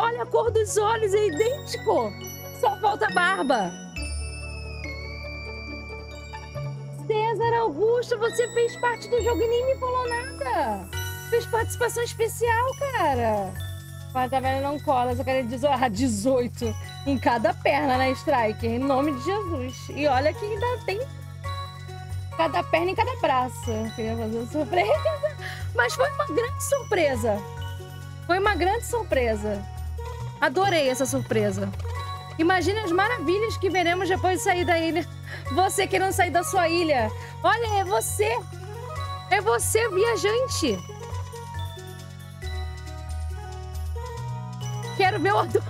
Olha a cor dos olhos, é idêntico. Só falta barba. César Augusto, você fez parte do jogo e nem me falou nada. Fez participação especial, cara. Mas a velha não cola, quero dizer, ah, 18 em cada perna, né, Strike? Em nome de Jesus. E olha que ainda tem cada perna em cada braço. Queria fazer surpresa. Mas foi uma grande surpresa. Foi uma grande surpresa. Adorei essa surpresa. Imagine as maravilhas que veremos depois de sair da ilha. Você querendo sair da sua ilha. Olha, é você. É você, viajante. Quero ver o.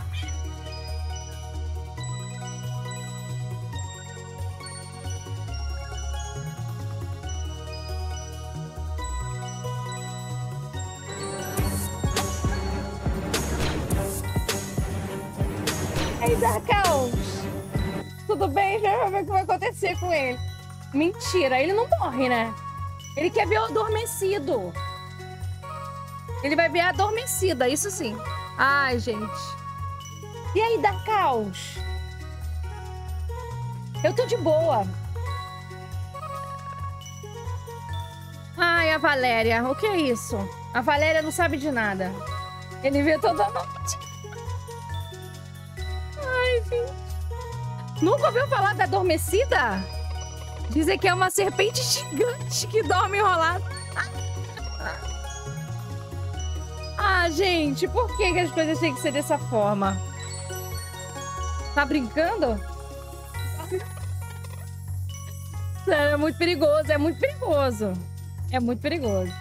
acontecer com ele. Mentira, ele não morre, né? Ele quer ver o adormecido. Ele vai ver a adormecida, isso sim. Ai, gente. E aí, Darkaus? Eu tô de boa. Ai, a Valéria. O que é isso? A Valéria não sabe de nada. Ele vê toda noite. Ai, gente. Nunca ouviu falar da adormecida? Dizem que é uma serpente gigante que dorme enrolada. Ah, gente, por que, as coisas têm que ser dessa forma? Tá brincando? É muito perigoso, é muito perigoso. É muito perigoso.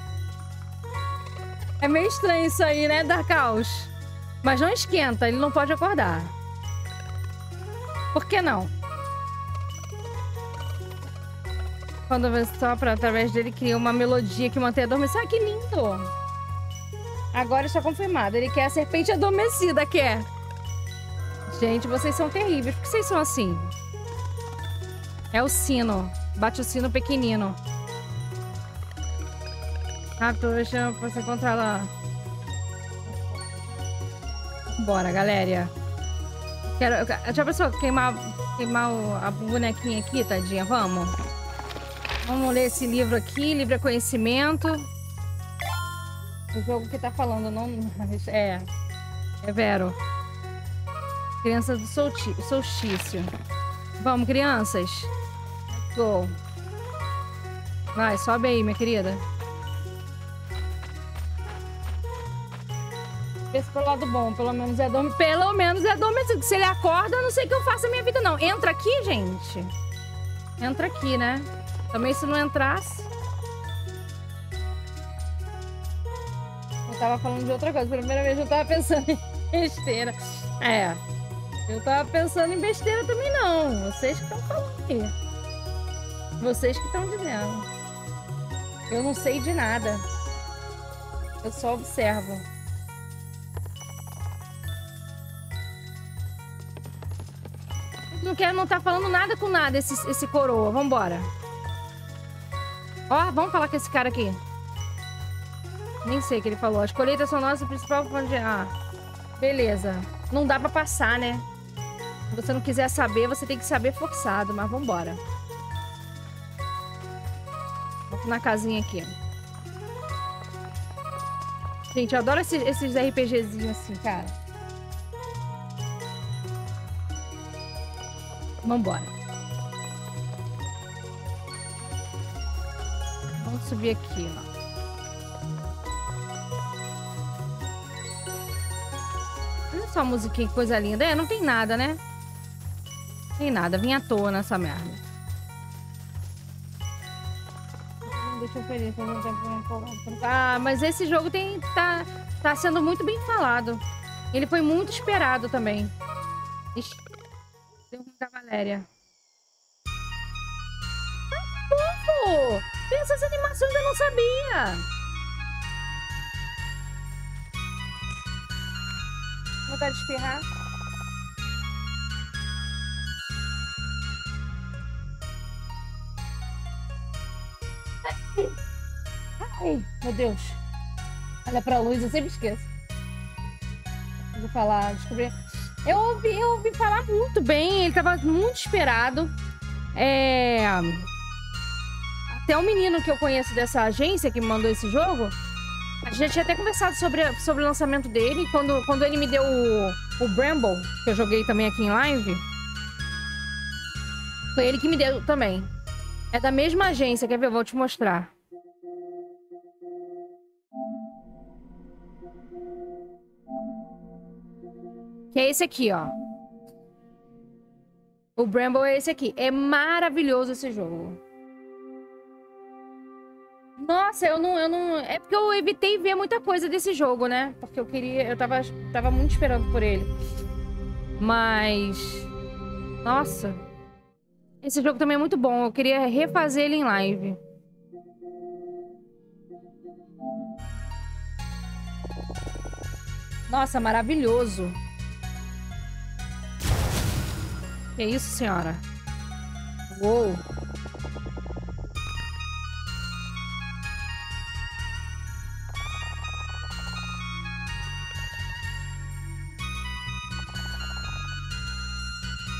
É meio estranho isso aí, né, Darkaus? Mas não esquenta, ele não pode acordar. Por que não? Quando você sopra através dele, cria uma melodia que mantém adormecido. Ah, que lindo! Agora está confirmado. Ele quer a serpente adormecida, quer. Gente, vocês são terríveis. Por que vocês são assim? É o sino. Bate o sino pequenino. Rápido, deixa você lá. Bora, galera. Quero, já pensou queimar, queimar a bonequinha aqui, tadinha? Vamos? Vamos ler esse livro aqui, livro é conhecimento. O jogo que tá falando, não. É. É Vero. Crianças do solstício. Vamos, crianças. Go. Vai, sobe aí, minha querida. Pelo lado bom, pelo menos é dormir. Pelo menos é adormecido. Se ele acorda, eu não sei o que eu faço na minha vida, não. Entra aqui, gente. Entra aqui, né? Também se não entrasse. Eu tava falando de outra coisa. Primeira vez eu tava pensando em besteira. É. Eu tava pensando em besteira também, não. Vocês que estão falando aí. Vocês que estão dizendo. Eu não sei de nada. Eu só observo. Não quero não tá falando nada com nada esse, esse coroa. Vambora. Ó, vamos falar com esse cara aqui. Nem sei o que ele falou. As colheitas são nossa principal fonte de... Ah, beleza. Não dá pra passar, né? Se você não quiser saber, você tem que saber forçado. Mas vambora. Vamos na casinha aqui. Gente, eu adoro esses, esses RPGzinhos assim, cara. Vambora. Vamos subir aqui, ó. Olha só a musiquinha, que coisa linda. É, não tem nada, né? Não tem nada. Vim à toa nessa merda. Deixa eu tem Ah, mas esse jogo tem, tá, tá sendo muito bem falado. Ele foi muito esperado também. Ixi. Deu ruim da Valéria. Ai, fofo! Tem essas animações eu não sabia. Vontade de espirrar. Ai, meu Deus. Olha pra luz, eu sempre esqueço. Vou falar, descobri. Eu ouvi, eu ouvi falar muito bem, ele tava muito esperado. É... Até um menino que eu conheço dessa agência que me mandou esse jogo, a gente tinha até conversado sobre, sobre o lançamento dele. Quando, quando ele me deu o, o Bramble, que eu joguei também aqui em live, foi ele que me deu também. É da mesma agência, quer ver? Eu vou te mostrar. Que é esse aqui, ó. O Bramble é esse aqui. É maravilhoso esse jogo. Nossa, eu não, eu não. É porque eu evitei ver muita coisa desse jogo, né? Porque eu queria. Eu tava, tava muito esperando por ele. Mas. Nossa. Esse jogo também é muito bom. Eu queria refazer ele em live. Nossa, maravilhoso. Que isso, senhora? Uou.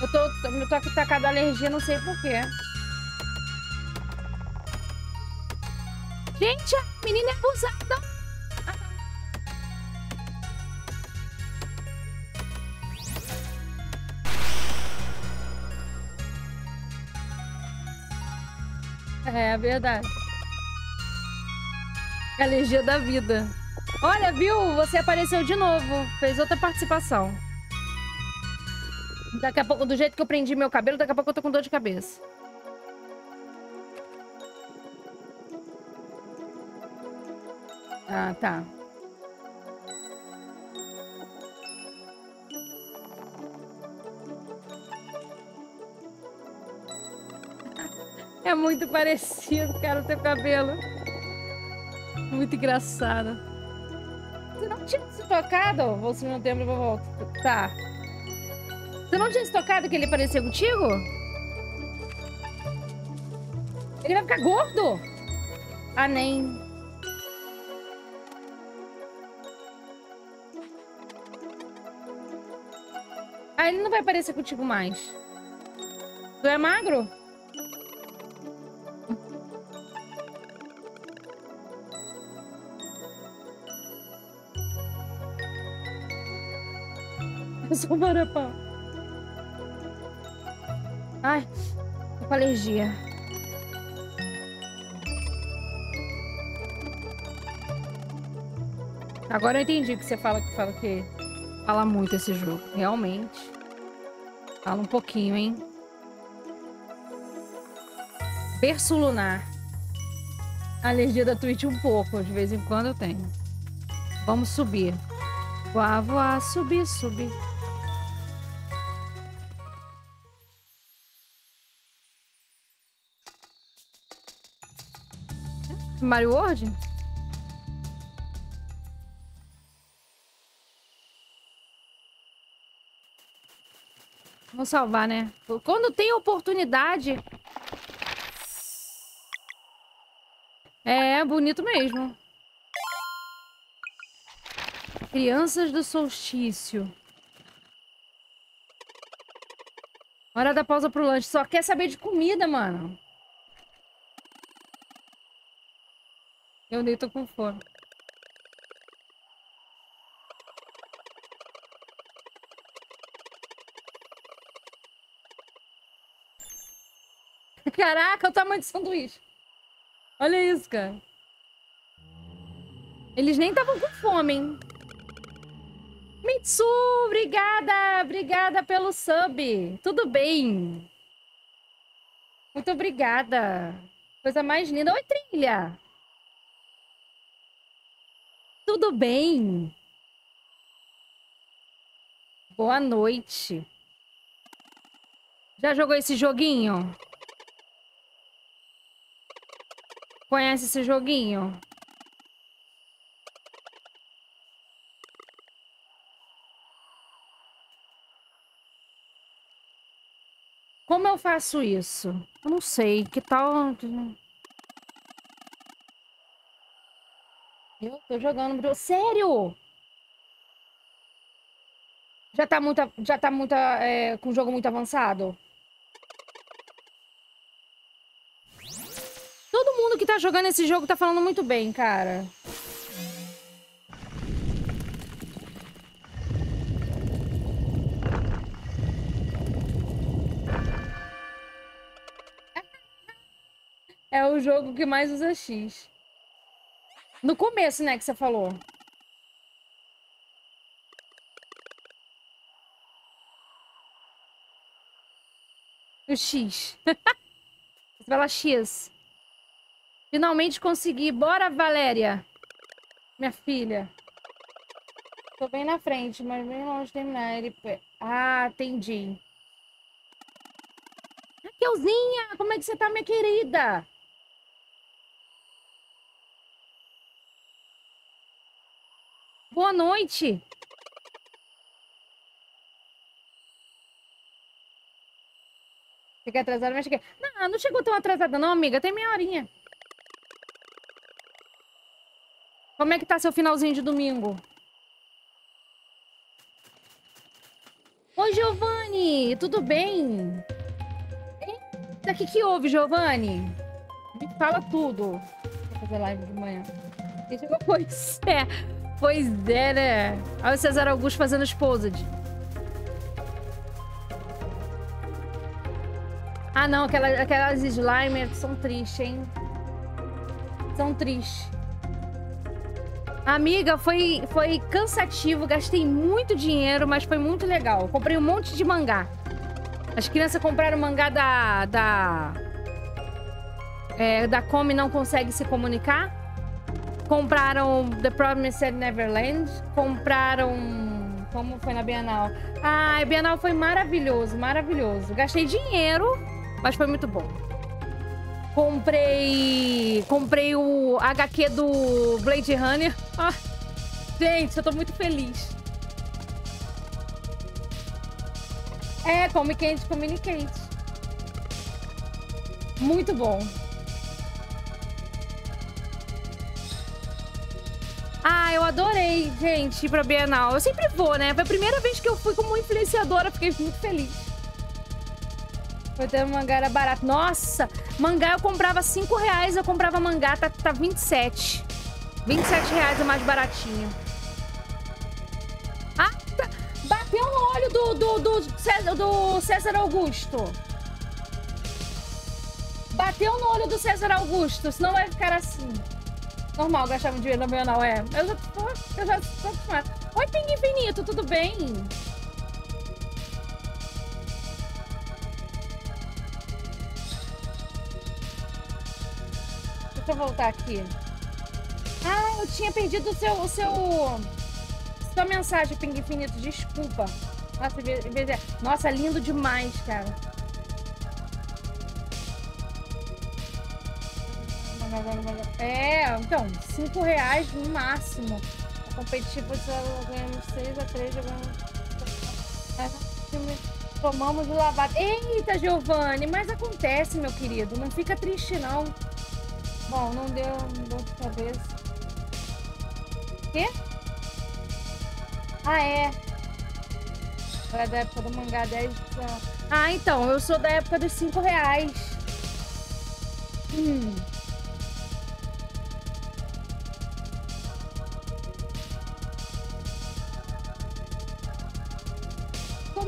Eu tô, eu tô aqui tacado alergia, não sei porquê. Gente, a menina é abusada. É, é verdade. Alergia da vida. Olha, viu? Você apareceu de novo. Fez outra participação. Daqui a pouco, do jeito que eu prendi meu cabelo, daqui a pouco eu tô com dor de cabeça. Ah, tá. É muito parecido, cara, o teu cabelo. Muito engraçado. Você não tinha se tocado? Vou se não tempo, eu volto. Tá. Você não tinha se tocado que ele parecia contigo? Ele vai ficar gordo? Ah, nem. Ah, ele não vai parecer contigo mais. Tu é magro? Sou marapá. Ai, tô com alergia. Agora eu entendi que você fala que fala que fala muito esse jogo. Realmente. Fala um pouquinho, hein? Berço lunar. Alergia da Twitch um pouco, de vez em quando eu tenho. Vamos subir. Voar, voar, subir, subir. Mario World? Vamos salvar, né? Quando tem oportunidade... É, bonito mesmo. Crianças do solstício. Hora da pausa pro lanche. Só quer saber de comida, mano. Eu nem tô com fome. Caraca, o tamanho de sanduíche. Olha isso, cara. Eles nem estavam com fome, hein? Mitsu, obrigada! Obrigada pelo sub. Tudo bem? Muito obrigada. Coisa mais linda. Oi, trilha! Tudo bem? Boa noite. Já jogou esse joguinho? Conhece esse joguinho? Como eu faço isso? Eu não sei. Que tal... Eu tô jogando... Sério? Já tá, muito, já tá muito, é, com o jogo muito avançado? Todo mundo que tá jogando esse jogo tá falando muito bem, cara. É o jogo que mais usa X. No começo, né, que você falou. O X. Fala X. Finalmente consegui. Bora, Valéria. Minha filha. Tô bem na frente, mas bem longe de terminar. Ele... Ah, entendi. Raquelzinha, como é que você tá, minha querida? Boa noite. Fica atrasada, mas cheguei. Não, não chegou tão atrasada não, amiga. Tem meia horinha. Como é que tá seu finalzinho de domingo? Oi, Giovanni. Tudo bem? O que houve, Giovanni? Me fala tudo. Vou fazer live de manhã. Pois é. Pois é, né? Olha o César Augusto fazendo Exposed. Ah, não. Aquelas, aquelas Slimer são tristes, hein? São tristes. Amiga, foi, foi cansativo. Gastei muito dinheiro, mas foi muito legal. Comprei um monte de mangá. As crianças compraram mangá da... Da... É, da Come Não Consegue Se Comunicar. Compraram The Promised Neverland. Compraram. Como foi na Bienal? Ah, a Bienal foi maravilhoso, maravilhoso. Gastei dinheiro, mas foi muito bom. Comprei. Comprei o HQ do Blade Runner. Ah, gente, eu tô muito feliz. É, Communicate, Communicate. Muito bom. Ah, eu adorei, gente, ir pra Bienal. Eu sempre vou, né? Foi a primeira vez que eu fui como influenciadora, fiquei muito feliz. Foi ter mangá era barato. Nossa, mangá eu comprava 5 reais, eu comprava mangá, tá, tá 27. 27 reais é mais baratinho. Ah, tá. bateu no olho do, do, do, César, do César Augusto. Bateu no olho do César Augusto, senão vai ficar assim normal gastar muito dinheiro no meu não é. Eu já tô, eu já tô acostumada. Oi, Ping Infinito, tudo bem? Deixa eu voltar aqui. Ah, eu tinha perdido o seu, o seu, sua mensagem, Ping Infinito, desculpa. Nossa, Nossa, lindo demais, cara. É, então, 5 reais no máximo. A competitivo ganhamos 6 a 3 jogando. Tomamos o lavado. Eita, Giovanni, mas acontece, meu querido. Não fica triste, não. Bom, não deu dor de cabeça. Quê? Ah, é. Era da época do mangá 10. Ah, então, eu sou da época dos 5 reais. Hum.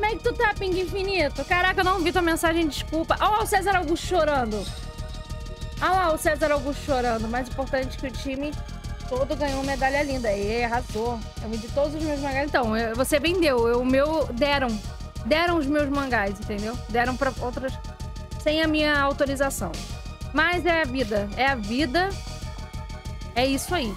Como é que tu tá, Ping Infinito? Caraca, eu não vi tua mensagem, desculpa. Olha o César Augusto chorando. Olha lá o César Augusto chorando. Mais importante que o time todo ganhou medalha linda. E arrasou. Eu vendi todos os meus mangás. Então, eu, você vendeu. Eu, o meu deram. Deram os meus mangás, entendeu? Deram pra outras sem a minha autorização. Mas é a vida. É a vida. É isso aí.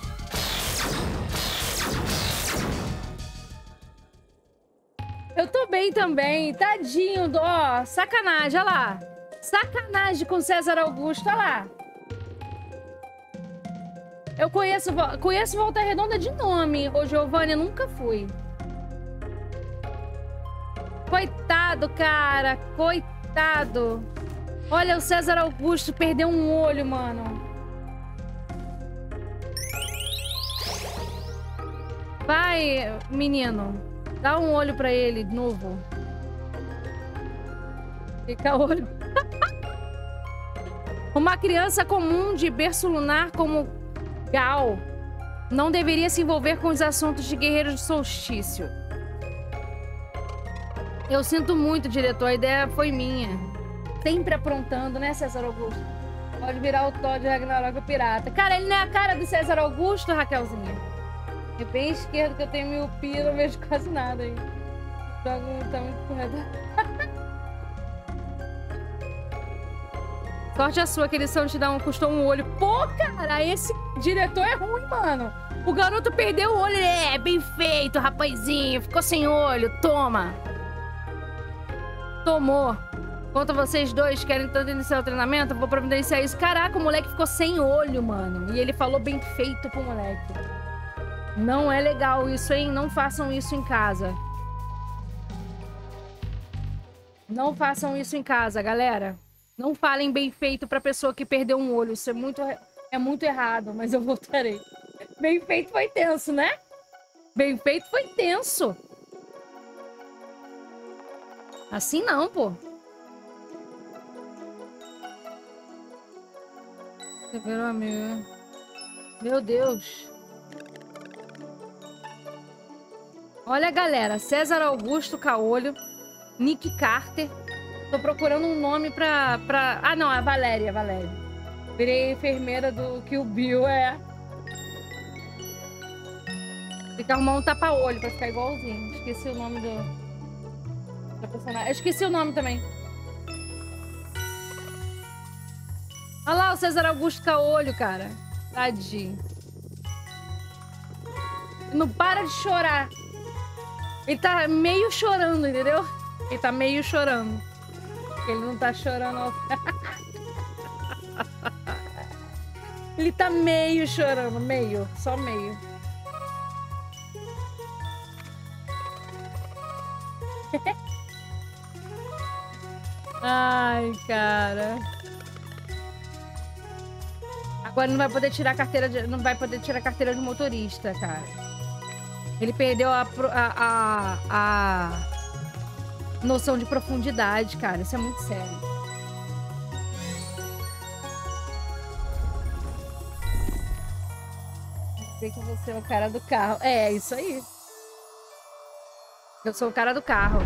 Bem também. Tadinho, ó. Sacanagem, olha lá. Sacanagem com César Augusto, olha lá. Eu conheço, conheço Volta Redonda de nome. Ô, Giovanni, nunca fui. Coitado, cara. Coitado. Olha, o César Augusto perdeu um olho, mano. Vai, menino. Dá um olho pra ele, novo. Fica olho. Uma criança comum de berço lunar como Gal não deveria se envolver com os assuntos de guerreiros de solstício. Eu sinto muito, diretor. A ideia foi minha. Sempre aprontando, né, César Augusto? Pode virar o Todd Ragnarok pirata. Cara, ele não é a cara do César Augusto, Raquelzinha. É bem esquerdo que eu tenho miopia, não vejo quase nada aí. Jogo tá muito correto. Sorte a sua que eles te dão, custou um olho. Pô, cara, esse diretor é ruim, mano. O garoto perdeu o olho. É, bem feito, rapazinho. Ficou sem olho. Toma. Tomou. Enquanto vocês dois querem tanto iniciar o treinamento, vou providenciar isso. Caraca, o moleque ficou sem olho, mano. E ele falou bem feito pro moleque. Não é legal isso, hein? Não façam isso em casa. Não façam isso em casa, galera. Não falem bem feito pra pessoa que perdeu um olho. Isso é muito, é muito errado, mas eu voltarei. Bem feito foi tenso, né? Bem feito foi tenso. Assim não, pô. Meu Deus. Olha, galera. César Augusto Caolho. Nick Carter. Tô procurando um nome pra, pra... Ah, não, é Valéria, Valéria. Virei enfermeira do o Bill é. Tem que arrumar um tapa-olho pra ficar igualzinho. Esqueci o nome do... da personagem. Eu esqueci o nome também. Olha lá o César Augusto Caolho, cara. Tadinho. Não para de chorar. Ele tá meio chorando, entendeu? Ele tá meio chorando. Ele não tá chorando. Ele tá meio chorando, meio, só meio. Ai, cara. Agora não vai poder tirar carteira de, não vai poder tirar carteira de motorista, cara. Ele perdeu a, a, a, a noção de profundidade, cara. Isso é muito sério. Sei que você é o cara do carro. É, isso aí. Eu sou o cara do carro.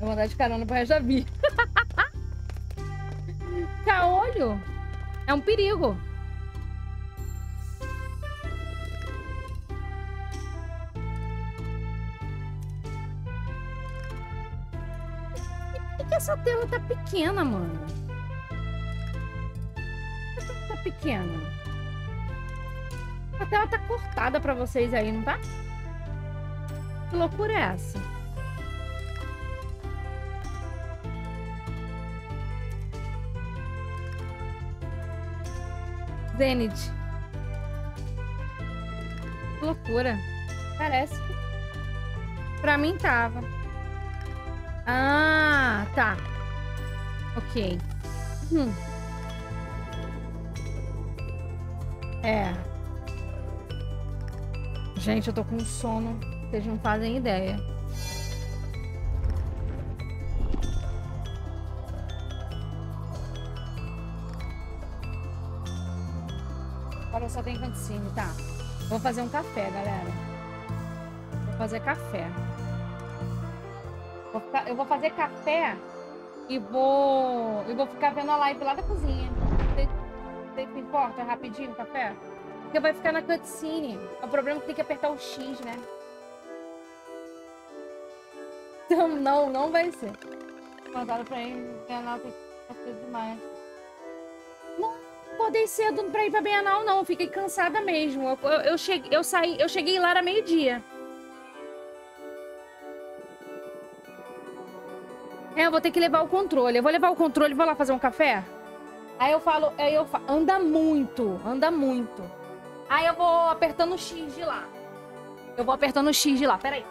Vou mandar de carona pro resto da. Caolho é um perigo. Que essa tela tá pequena, mano? Essa tela tá pequena. A tela tá cortada pra vocês aí, não tá? Que loucura é essa? Zenith. Que loucura. Parece que... Pra mim tava. Ah, tá. Ok. Hum. É. Gente, eu tô com sono. Vocês não fazem ideia. Agora só tem canticine, tá? Vou fazer um café, galera. Vou fazer café. Eu vou fazer café e vou, eu vou ficar vendo a live lá da cozinha. Você se importa rapidinho o café? Porque vai ficar na cutscene. O problema é que tem que apertar o X, né? Então, não, não vai ser. Mandaram pra ele, Bienal que demais. Não acordei cedo pra ir pra Bienal, não. Fiquei cansada mesmo. Eu, eu, eu, cheguei, eu, saí, eu cheguei lá era meio-dia. É, eu vou ter que levar o controle. Eu vou levar o controle vou lá fazer um café. Aí eu falo, aí eu falo, anda muito, anda muito. Aí eu vou apertando o X de lá. Eu vou apertando o X de lá, peraí.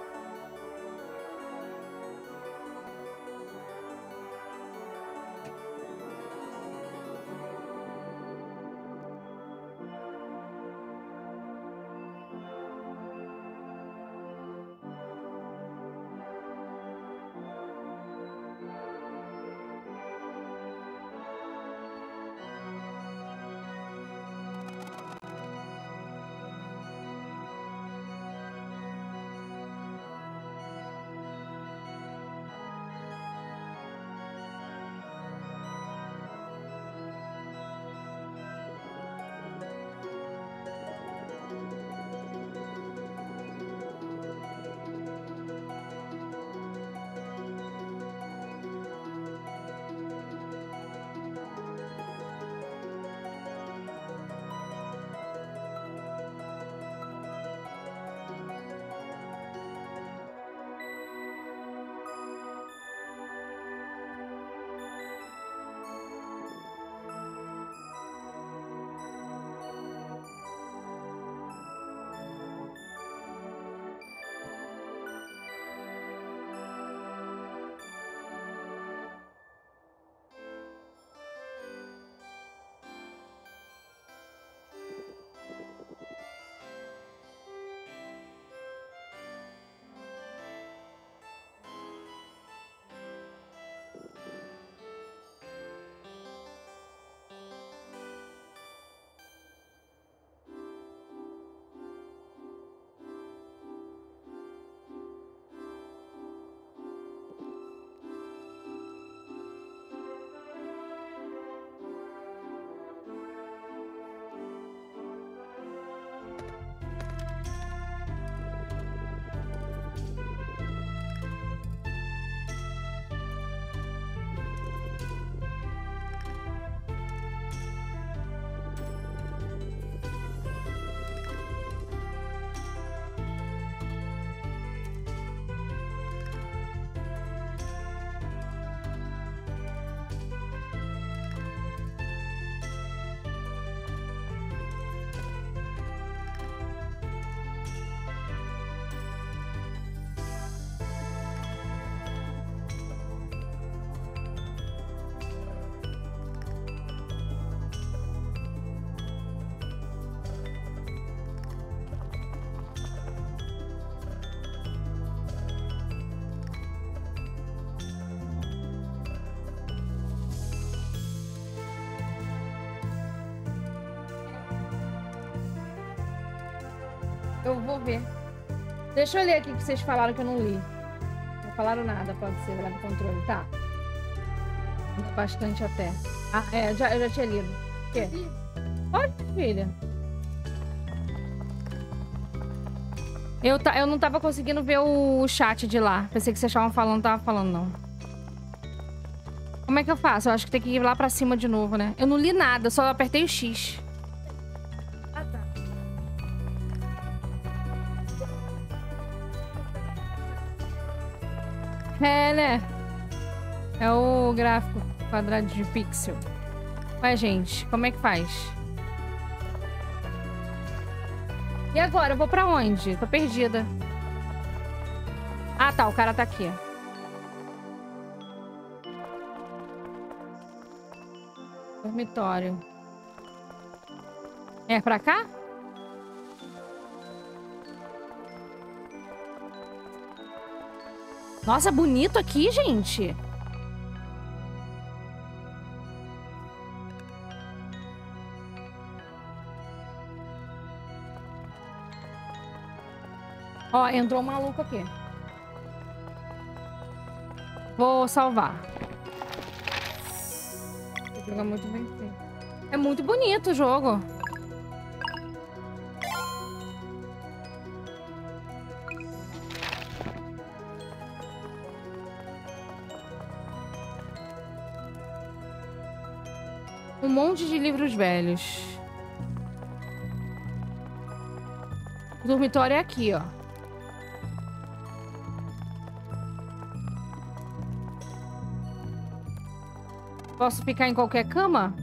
Eu vou ver. Deixa eu ler aqui que vocês falaram que eu não li. Não falaram nada, pode ser, leva controle. Tá. Bastante até. Ah, é, já, eu já tinha lido. O quê? Pode, filha. Eu, ta, eu não tava conseguindo ver o chat de lá. Pensei que vocês estavam falando, não tava falando, não. Como é que eu faço? Eu acho que tem que ir lá pra cima de novo, né? Eu não li nada, só apertei o X. É, né? É o gráfico quadrado de pixel. Ué, gente, como é que faz? E agora? Eu vou pra onde? Tô perdida. Ah, tá. O cara tá aqui. Dormitório. É pra cá? Nossa, bonito aqui, gente. Ó, entrou um maluco aqui. Vou salvar. É muito bem. É muito bonito o jogo. Monte de livros velhos. O dormitório é aqui, ó. Posso ficar em qualquer cama?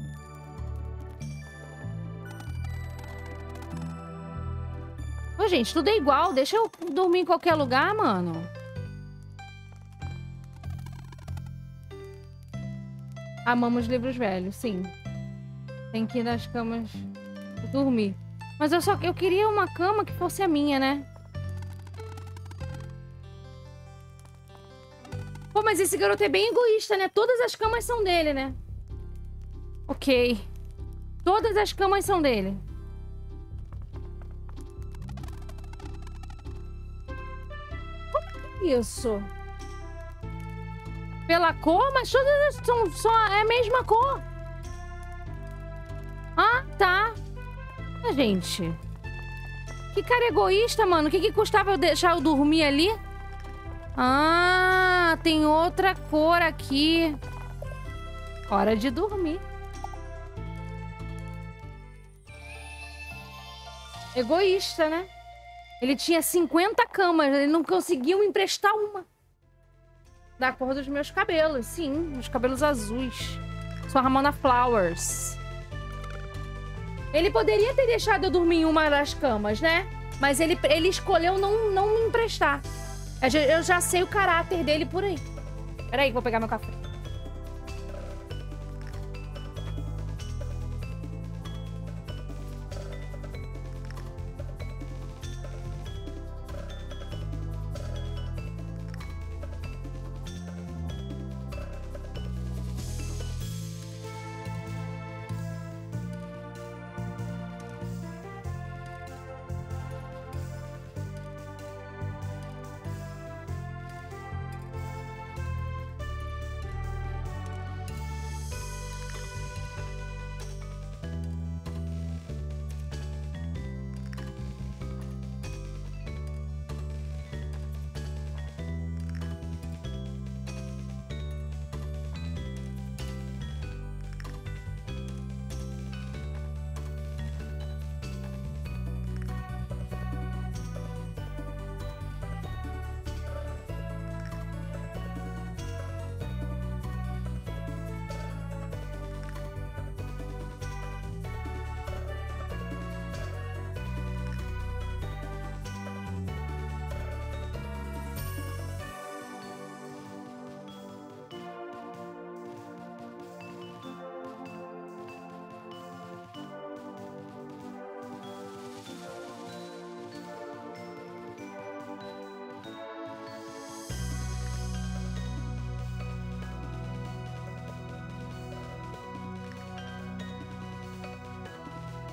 Ô, gente, tudo é igual. Deixa eu dormir em qualquer lugar, mano. Amamos livros velhos, sim. Tem que ir nas camas dormir. Mas eu só eu queria uma cama que fosse a minha, né? Pô, mas esse garoto é bem egoísta, né? Todas as camas são dele, né? Ok. Todas as camas são dele. Como é isso? Pela cor? Mas todas são só é a mesma cor. Ah, gente. Que cara egoísta, mano. O que, que custava eu deixar eu dormir ali? Ah, tem outra cor aqui. Hora de dormir. Egoísta, né? Ele tinha 50 camas, ele não conseguiu emprestar uma. Da cor dos meus cabelos, sim, meus cabelos azuis. Sou a Ramona Flowers. Ele poderia ter deixado eu dormir em uma das camas, né? Mas ele, ele escolheu não, não me emprestar. Eu já sei o caráter dele por aí. Peraí, vou pegar meu café.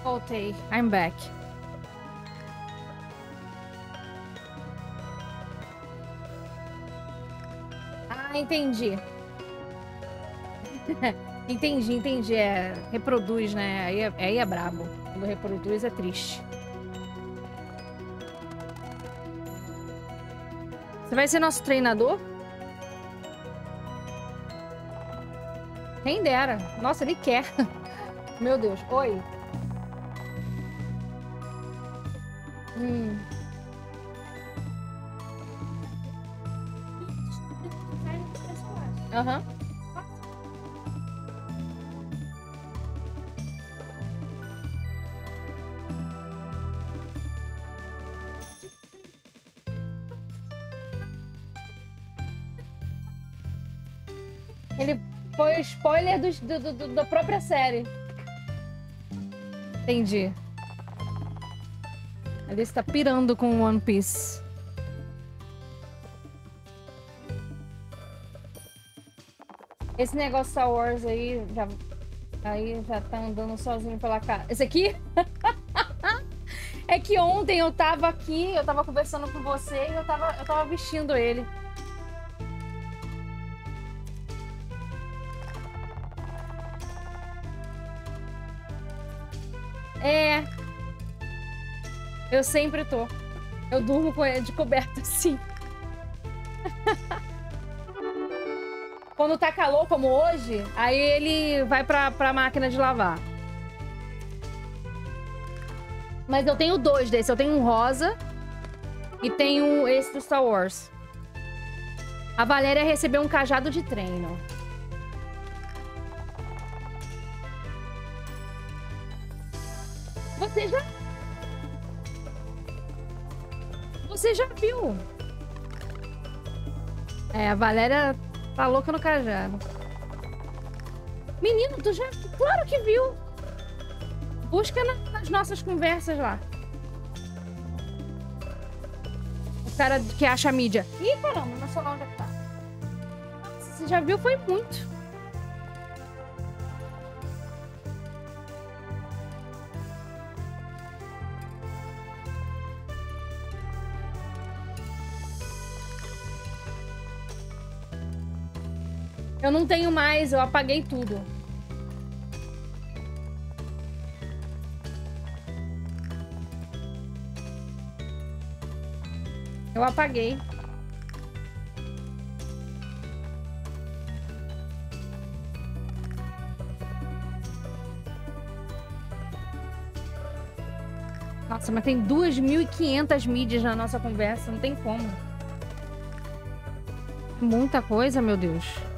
Voltei. I'm back. Ah, entendi. entendi, entendi. É, reproduz, né? Aí é, aí é brabo. Quando reproduz é triste. Você vai ser nosso treinador? Quem dera. Nossa, ele quer. Meu Deus. Oi. Hum. Aham. Ele foi spoiler do, do- do- da própria série. Entendi. Ele está pirando com One Piece. Esse negócio Star Wars aí já, aí já tá andando sozinho pela casa. Esse aqui? é que ontem eu tava aqui, eu tava conversando com você e eu tava, eu tava vestindo ele. Eu sempre tô. Eu durmo com ele de coberta assim. Quando tá calor, como hoje, aí ele vai pra, pra máquina de lavar. Mas eu tenho dois desses. Eu tenho um rosa e tenho esse do Star Wars. A Valéria recebeu um cajado de treino. Viu? É, a Valéria tá louca no cajado. Menino, tu já. Claro que viu! Busca na- nas nossas conversas lá. O cara que acha a mídia. Ih, caramba, é que tá. Você já viu? Foi muito. Eu não tenho mais, eu apaguei tudo. Eu apaguei. Nossa, mas tem 2.500 mídias na nossa conversa, não tem como. Muita coisa, meu Deus.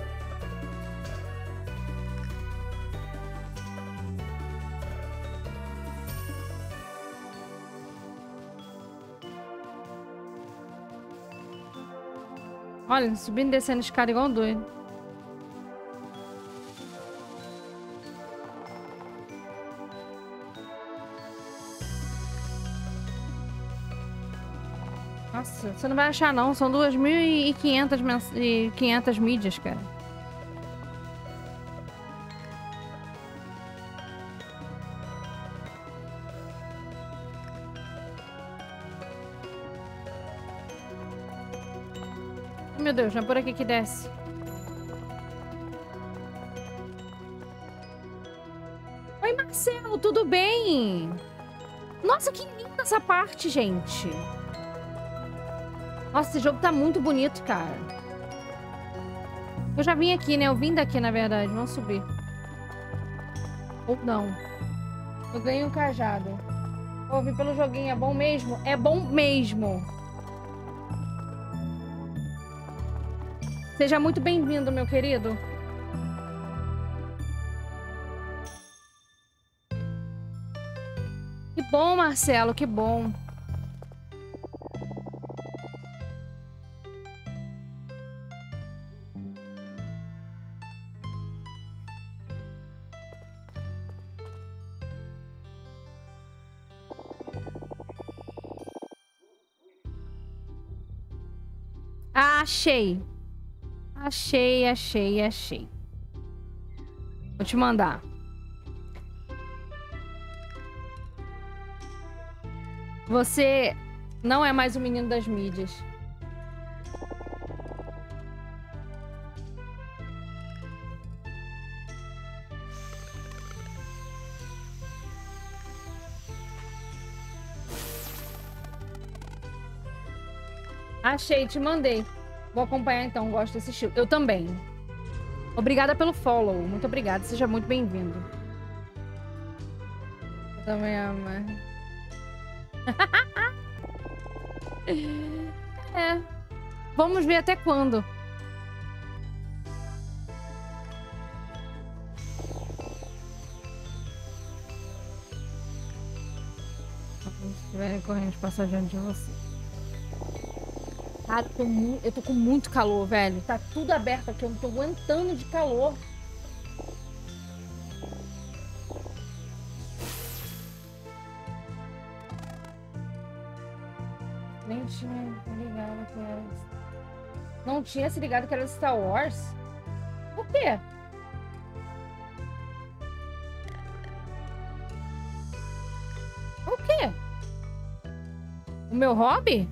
Olha, subindo e descendo escada igual um doido. Nossa, você não vai achar não. São 2.500 mens... e 500 mídias, cara. Não é por aqui que desce. Oi, Marcelo, tudo bem? Nossa, que linda essa parte, gente. Nossa, esse jogo tá muito bonito, cara. Eu já vim aqui, né? Eu vim daqui, na verdade. Vamos subir. Ou não. Eu ganhei um cajado. Vim pelo joguinho. É bom mesmo? É bom mesmo. Seja muito bem-vindo, meu querido. Que bom, Marcelo, que bom. Ah, achei. Achei, achei, achei. Vou te mandar. Você não é mais o menino das mídias. Achei, te mandei. Vou acompanhar então, gosto desse estilo. Eu também. Obrigada pelo follow. Muito obrigada, seja muito bem-vindo. Eu também amo. é. Vamos ver até quando. Se estiverem correndo de passagem de você. Eu tô, mu- eu tô com muito calor, velho. Tá tudo aberto aqui, eu não tô aguentando de calor. Nem tinha ligado que era. Não tinha se ligado que era Star Wars? Por quê? O quê? O meu hobby?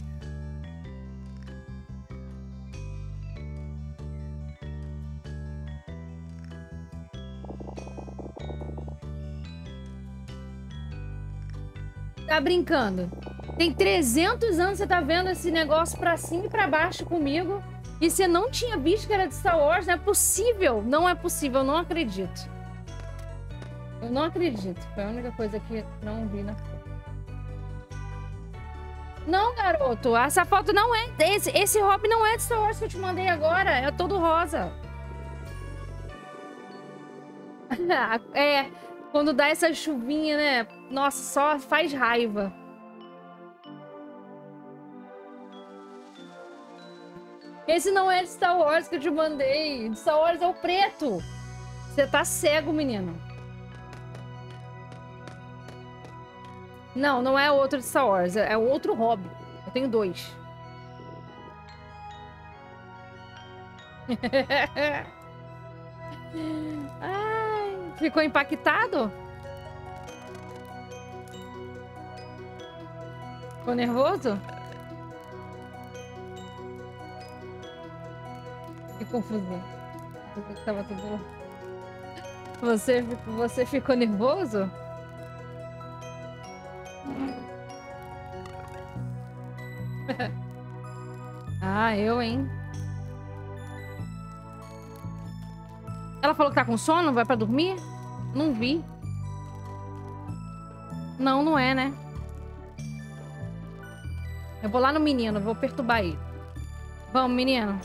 Tá brincando? Tem 300 anos você tá vendo esse negócio pra cima e pra baixo comigo e você não tinha visto que era de Star Wars? Não é possível. Não é possível, eu não acredito. Eu não acredito. Foi a única coisa que não vi na foto. Não, garoto. Essa foto não é. Esse, esse hobby não é de Star Wars que eu te mandei agora. É todo rosa. é. Quando dá essa chuvinha, né? Nossa, só faz raiva. Esse não é de Star Wars que eu te mandei. De Star Wars é o preto. Você tá cego, menino. Não, não é outro de Star Wars. É outro hobby. Eu tenho dois. Ai, ficou impactado? Ficou nervoso? Que confusão. Tava tudo... Você, você ficou nervoso? ah, eu, hein? Ela falou que tá com sono? Vai pra dormir? Não vi. Não, não é, né? Eu vou lá no menino, vou perturbar ele. Vamos, menino.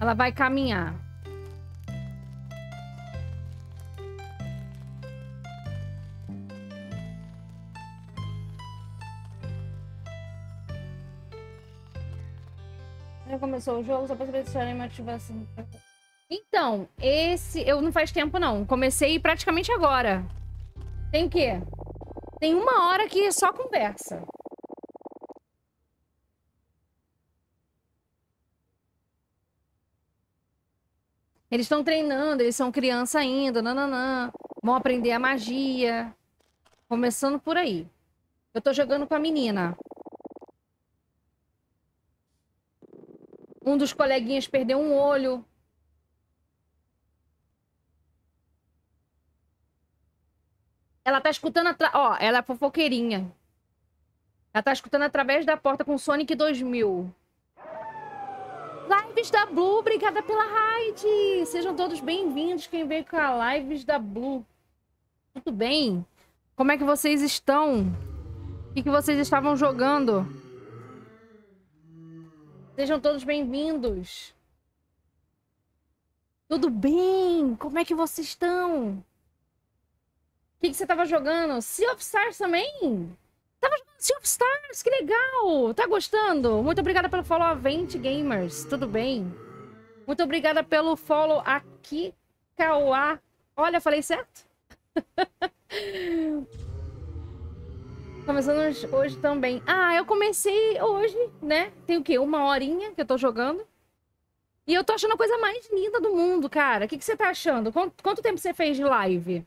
Ela vai caminhar. Começou o jogo, só pra saber se a minha ativação. Então, esse eu não faz tempo não. Comecei praticamente agora. Tem o quê? Tem uma hora que é só conversa. Eles estão treinando, eles são criança ainda, nananã. Vão aprender a magia. Começando por aí. Eu tô jogando com a menina. Um dos coleguinhas perdeu um olho. Ela tá escutando atra... Ó, ela é fofoqueirinha. Ela tá escutando através da porta com Sonic 2000. Lives da Blue, obrigada pela raid. Sejam todos bem-vindos quem veio com a Lives da Blue. Tudo bem? Como é que vocês estão? O que, que vocês estavam jogando? Sejam todos bem-vindos. Tudo bem? Como é que vocês estão? O que, que você tava jogando? Sea of Stars também? Tava jogando Sea of Stars, que legal! Tá gostando? Muito obrigada pelo follow Avente Gamers, tudo bem? Muito obrigada pelo follow aqui, Kauá. Olha, falei certo? Começando hoje- também. Ah, eu comecei hoje, né? Tem o quê? Uma horinha que eu tô jogando. E eu tô achando a coisa mais linda do mundo, cara. O que, que você tá achando? Quanto, quanto tempo você fez de live?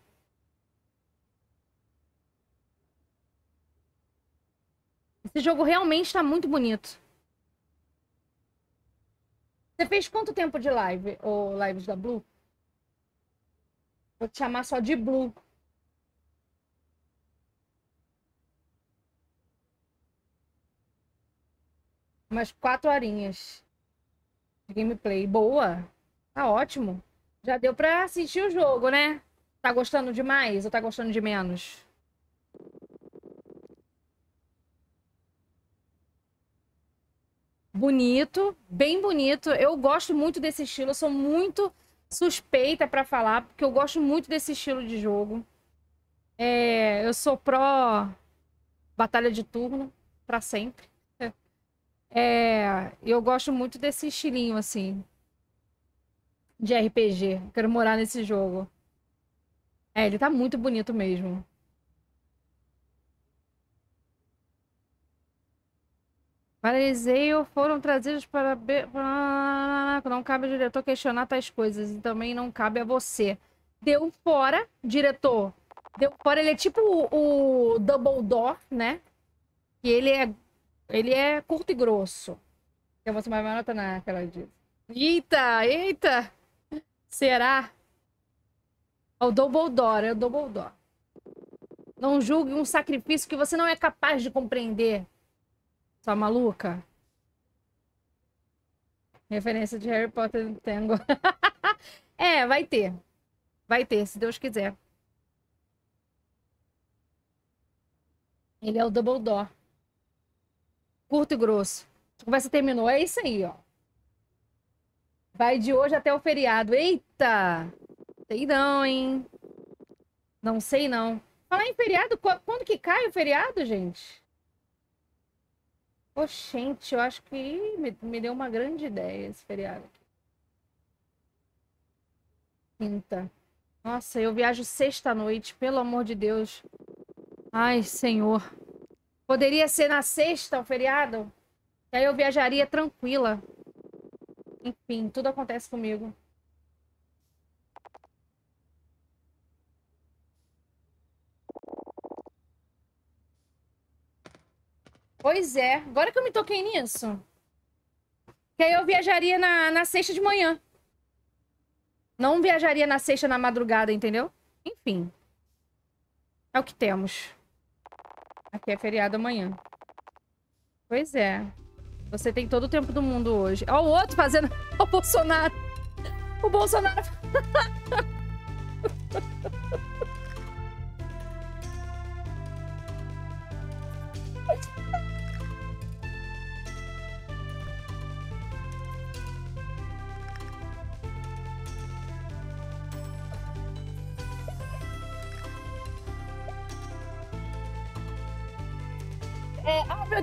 Esse jogo realmente tá muito bonito. Você fez quanto tempo de live, ou lives da Blue? Vou te chamar só de Blue. Umas quatro horinhas de gameplay. Boa. Tá ótimo. Já deu pra assistir o jogo, né? Tá gostando de mais ou tá gostando de menos? Bonito, bem bonito. Eu gosto muito desse estilo. Eu sou muito suspeita pra falar, porque eu gosto muito desse estilo de jogo. É, eu sou pró batalha de turno, pra sempre. É, eu gosto muito desse estilinho, assim, de RPG. Quero morar nesse jogo. É, ele tá muito bonito mesmo. Paralisei foram trazidos para... Não cabe ao diretor questionar tais coisas e também não cabe a você. Deu fora, diretor. Deu fora, ele é tipo o, o Double Door, né? Que ele é, ele é curto e grosso. Eu vou tomar uma nota naquela diz. Eita, eita! Será? É o Double Door, é o Double Door. Não julgue um sacrifício que você não é capaz de compreender. Sua maluca? Referência de Harry Potter no Tango. é, vai ter. Vai ter, se Deus quiser. Ele é o Double Door. Curto e grosso. A conversa terminou. É isso aí, ó. Vai de hoje até o feriado. Eita! Sei não, hein? Não sei não. Falar em feriado, quando que cai o feriado, gente? Oxente, eu acho que me, me deu uma grande ideia esse feriado. Quinta. Nossa, eu viajo sexta-noite, pelo amor de Deus. Ai, senhor. Poderia ser na sexta o feriado? E aí eu viajaria tranquila. Enfim, tudo acontece comigo. Pois é, agora que eu me toquei nisso. Que aí eu viajaria na, na sexta de manhã. Não viajaria na sexta na madrugada, entendeu? Enfim. É o que temos. Aqui é feriado amanhã. Pois é. Você tem todo o tempo do mundo hoje. Ó, o outro fazendo. O Bolsonaro. O Bolsonaro.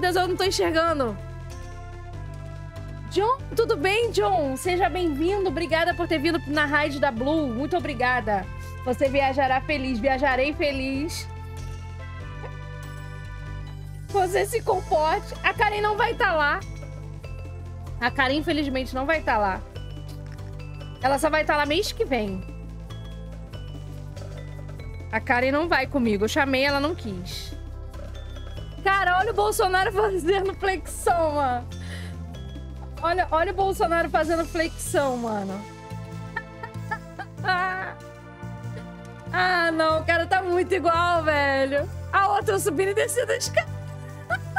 Deus, eu não tô enxergando. John, tudo bem, John? Seja bem-vindo. Obrigada por ter vindo na raid da Blue. Muito obrigada. Você viajará feliz. Viajarei feliz. Você se comporte. A Karen não vai estar tá lá. A Karen, infelizmente, não vai estar tá lá. Ela só vai estar tá lá mês que vem. A Karen não vai comigo. Eu chamei, ela não quis. Cara, olha o Bolsonaro fazendo flexão, mano. Olha, olha o Bolsonaro fazendo flexão, mano. ah, não. O cara tá muito igual, velho. A outra subindo e descendo a escada.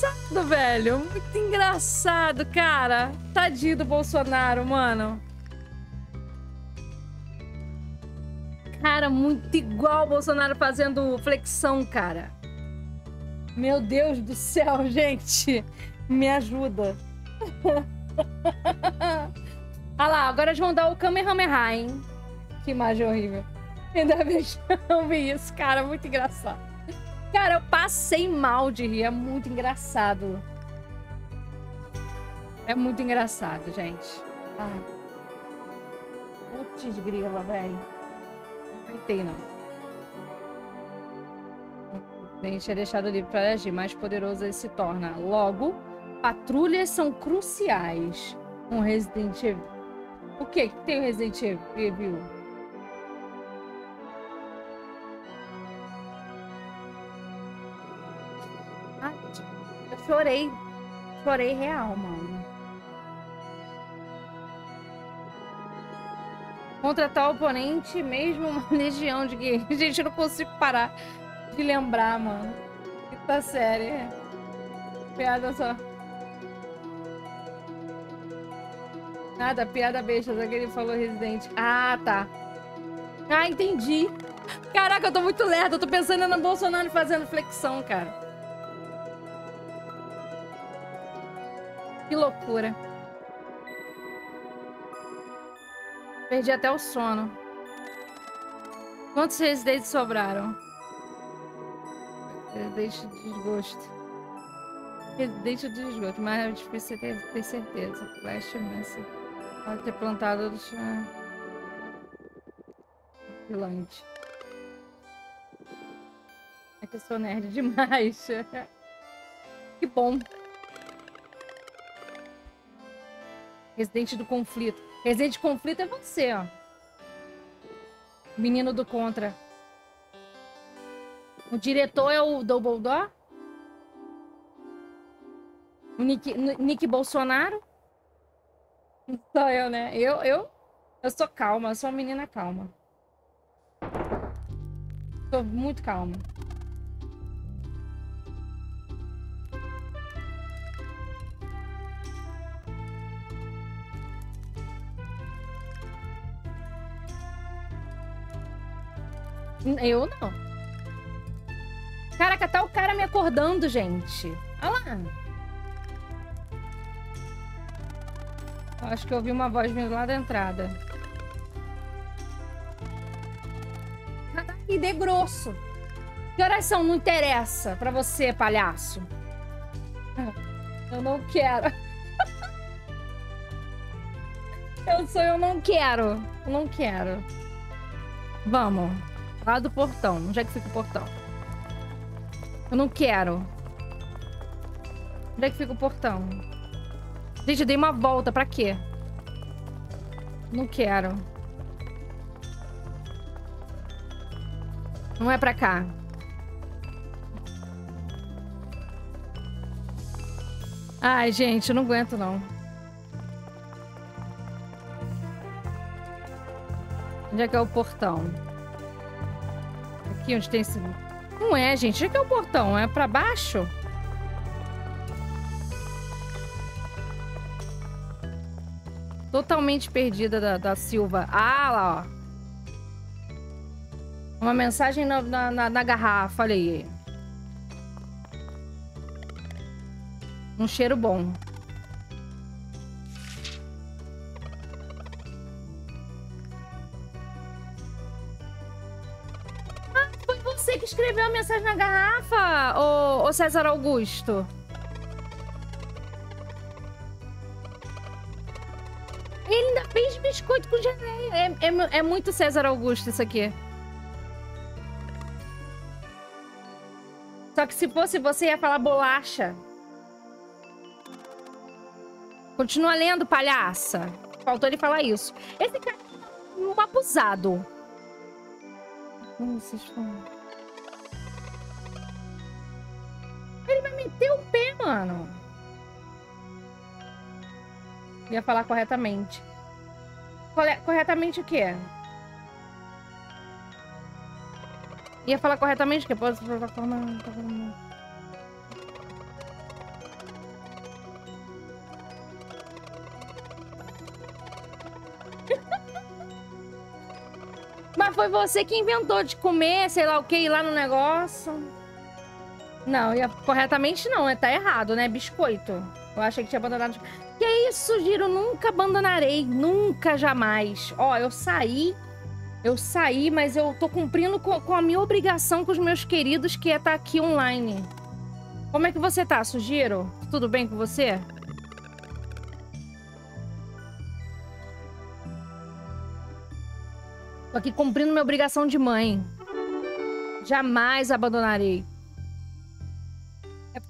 engraçado, velho. Muito engraçado, cara. Tadinho do Bolsonaro, mano. Cara, muito igual o Bolsonaro fazendo flexão, cara. Meu Deus do céu, gente. Me ajuda. Olha lá, agora eles vão dar o Kamehameha, hein? Que imagem horrível. Ainda bem que não vi isso, cara. Muito engraçado. Cara, eu passei mal de rir. É muito engraçado. É muito engraçado, gente. Ai. Putz grila, velho. Aguentei, não. Dente é deixado livre para agir, mais poderoso ele se torna. Logo, patrulhas são cruciais. Um Resident Evil. O que que tem o Resident Evil? Ah, eu chorei. Chorei real, mano. Contra tal oponente, mesmo uma legião de guerreiros. Gente, eu não consigo parar de lembrar, mano. Quinta série. Piada só. Nada, piada besta, só que ele falou Resident. Ah, tá. Ah, entendi. Caraca, eu tô muito lerda. Eu tô pensando no Bolsonaro fazendo flexão, cara. Que loucura. Perdi até o sono. Quantos residentes sobraram? Residente de desgosto. Residente de desgosto, mas é difícil ter, ter certeza. Flash imensa. Pode ter plantado do chão. Vilante. É que eu sou nerd demais. que bom. Residente do conflito. Residente de conflito é você, ó. Menino do contra. O diretor é o Dumbledore? O Nick, Nick Bolsonaro? Sou eu, né? Eu, eu, eu sou calma, eu sou uma menina calma. Sou muito calma. Eu não. Caraca, tá o cara me acordando, gente. Olha lá. Acho que eu ouvi uma voz vindo lá da entrada. Caraca, que de grosso. Que horas são? Não interessa pra você, palhaço. Eu não quero. Eu sou, eu não quero. Eu não quero. Vamos. Lá do portão. Onde é que fica o portão? Eu não quero. Onde é que fica o portão? Gente, eu dei uma volta. Pra quê? Não quero. Não é pra cá. Ai, gente, eu não aguento, não. Onde é que é o portão? Aqui onde tem esse... Não é, gente. Onde é que o portão? É pra baixo? Totalmente perdida da, da Silva. Ah, lá, ó. Uma mensagem na, na, na, na garrafa, olha aí. Um cheiro bom. Mensagem na garrafa, ô, ô César Augusto. Ele ainda fez biscoito com geleia. É, é, é muito César Augusto isso aqui. Só que se fosse você, ia falar bolacha. Continua lendo, palhaça. Faltou ele falar isso. Esse cara é um abusado. Ele vai meter o pé, mano. Ia falar corretamente. Corretamente o quê? Ia falar corretamente que pode plataforma. Mas foi você que inventou de comer, sei lá o que, lá no negócio. Não, ia, corretamente não, tá errado, né? Biscoito. Eu achei que tinha abandonado. Que isso, Giro? Nunca abandonarei. Nunca, jamais. Ó, eu saí. Eu saí, mas eu tô cumprindo com, com a minha obrigação com os meus queridos, que é estar tá aqui online. Como é que você tá, Sugiro? Tudo bem com você? Tô aqui cumprindo minha obrigação de mãe. Jamais abandonarei.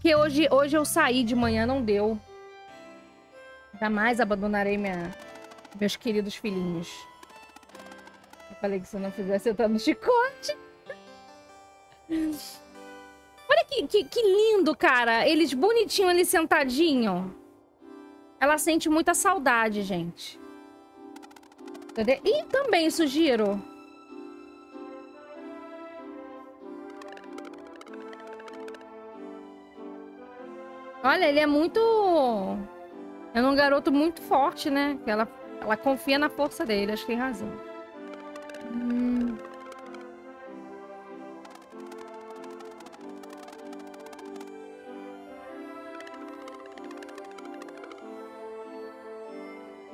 Porque hoje, hoje eu saí de manhã, não deu. Jamais abandonarei minha, meus queridos filhinhos. Eu falei que se eu não fizesse, eu tava no chicote. Olha que, que, que lindo, cara. Eles bonitinhos ali sentadinho. Ela sente muita saudade, gente. E também sugiro Olha, ele é muito. É um garoto muito forte, né? Ela, ela confia na força dele, acho que tem razão. Hum.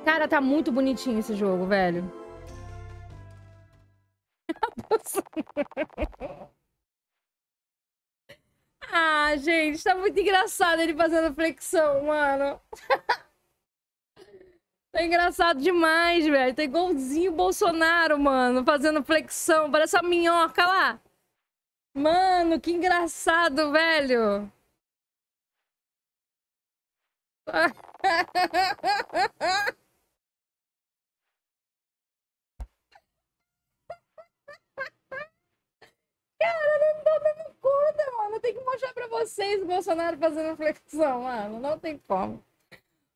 Cara, tá muito bonitinho esse jogo, velho. ah, gente, tá muito engraçado ele fazendo flexão, mano. tá engraçado demais, velho. Tá igualzinho o Bolsonaro, mano, fazendo flexão. Parece uma minhoca lá. Mano, que engraçado, velho. Cara, não tô dando conta, mano. Tem que mostrar pra vocês o Bolsonaro fazendo flexão, mano. Não tem como.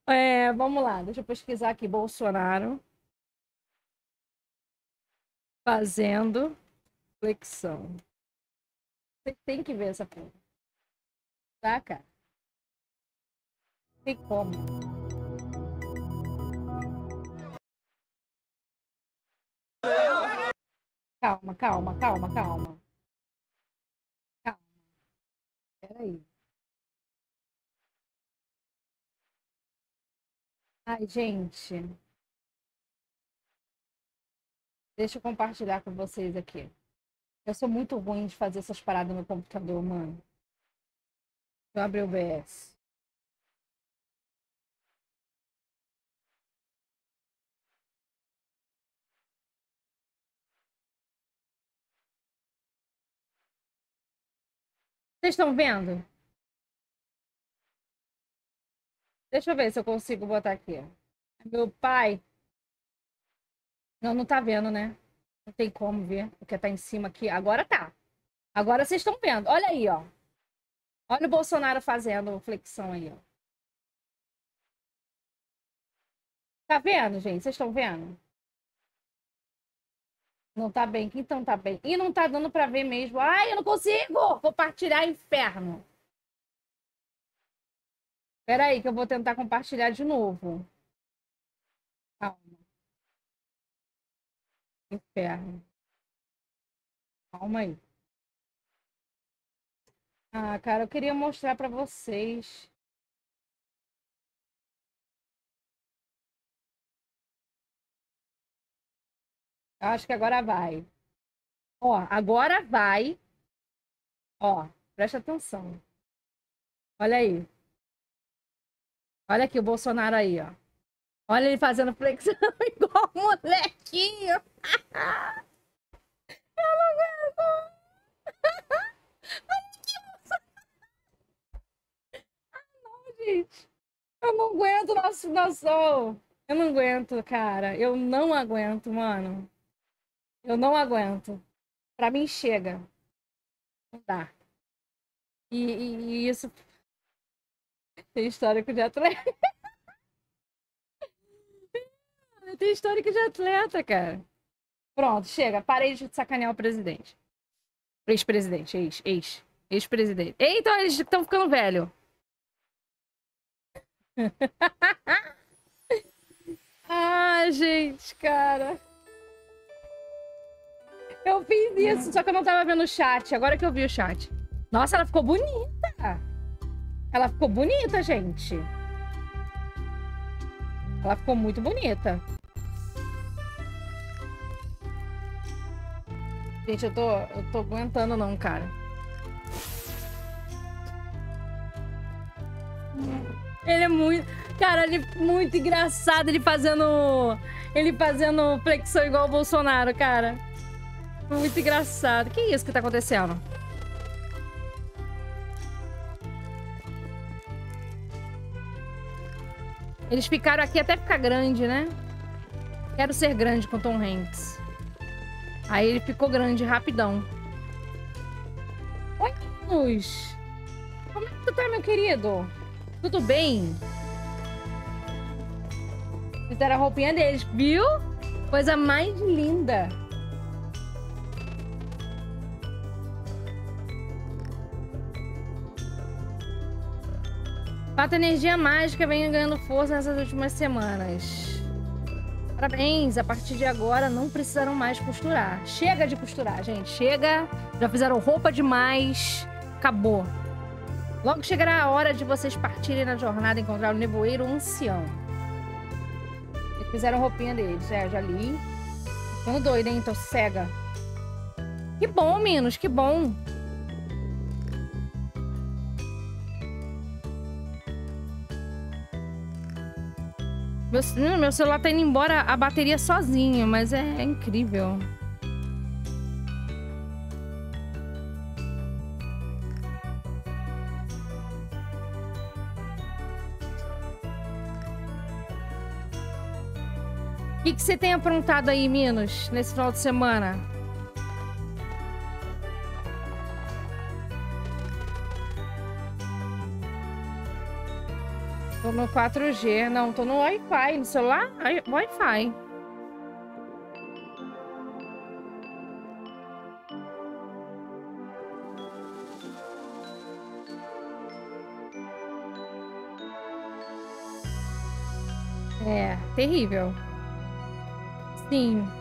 É, vamos lá, deixa eu pesquisar aqui. Bolsonaro fazendo flexão. Você tem que ver essa porra. Tá, cara? Tem como. Calma, calma, calma, calma. Peraí. Ai, gente. Deixa eu compartilhar com vocês aqui. Eu sou muito ruim de fazer essas paradas no computador, mano. Eu abri o BS. Vocês estão vendo? Deixa eu ver se eu consigo botar aqui. Meu pai. Não, não tá vendo, né? Não tem como ver, porque tá em cima aqui. Agora tá. Agora vocês estão vendo. Olha aí, ó. Olha o Bolsonaro fazendo flexão aí, ó. Tá vendo, gente? Vocês estão vendo? Não tá bem. Então tá bem. E não tá dando pra ver mesmo. Ai, eu não consigo! Vou partilhar inferno. Espera aí que eu vou tentar compartilhar de novo. Calma. Inferno. Calma aí. Ah, cara, eu queria mostrar pra vocês. Acho que agora vai. Ó, agora vai. Ó, presta atenção. Olha aí. Olha aqui o Bolsonaro aí, ó. Olha ele fazendo flexão igual um molequinho. Eu não aguento. Ah, não, gente. Eu não aguento nosso, nosso. Eu não aguento, cara. Eu não aguento, mano. Eu não aguento. Pra mim chega. Não dá. E, e, e isso tem histórico de atleta. tem histórico de atleta, cara. Pronto, chega. Parei de sacanear o presidente. Ex-presidente, ex, ex. Ex-presidente. Então eles estão ficando velho. ah, gente, cara. Eu fiz isso, só que eu não tava vendo o chat. Agora que eu vi o chat. Nossa, ela ficou bonita. Ela ficou bonita, gente. Ela ficou muito bonita. Gente, eu tô, eu tô aguentando não, cara. Ele é muito... Cara, ele é muito engraçado, ele fazendo... Ele fazendo flexão igual o Bolsonaro, cara. Muito engraçado. Que é isso que tá acontecendo? Eles ficaram aqui até ficar grande, né? Quero ser grande com Tom Hanks. Aí ele ficou grande rapidão. Oi, Luz. Como é que tu tá, meu querido? Tudo bem? Fizeram a roupinha deles, viu? Coisa mais linda. Pata Energia Mágica vem ganhando força nessas últimas semanas. Parabéns, a partir de agora não precisarão mais costurar. Chega de costurar, gente. Chega. Já fizeram roupa demais. Acabou. Logo chegará a hora de vocês partirem na jornada e encontrar o nevoeiro ancião. Eles fizeram roupinha deles, é, já li. Ficando doido, hein? Tô cega. Que bom, Minos, que bom. Meu, meu celular tá indo embora a bateria sozinho, mas é, é incrível. O que, que você tem aprontado aí, Minos, nesse final de semana? Tô no 4G. Não, tô no Wi-Fi. No celular, Wi-Fi. É, terrível. Sim.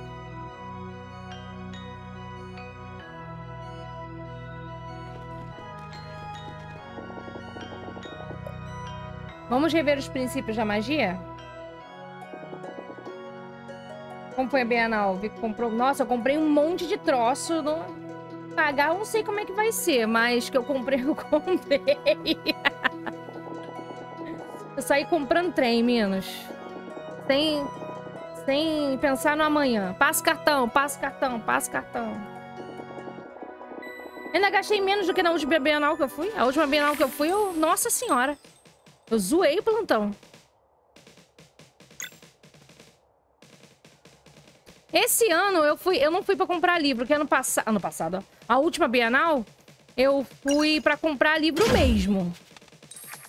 Vamos rever os princípios da magia? Como foi a Bienal? comprou... Nossa, eu comprei um monte de troço. No... Pagar, eu não sei como é que vai ser, mas que eu comprei, eu comprei. eu saí comprando trem, menos. Sem, sem pensar no amanhã. Passa cartão, passa cartão, passa cartão. Ainda gastei menos do que na última Bienal que eu fui. A última Bienal que eu fui, eu... Nossa Senhora. Eu zoei o plantão. Esse ano eu fui, eu não fui para comprar livro, porque ano passado, ano passado, ó, a última Bienal, eu fui para comprar livro mesmo.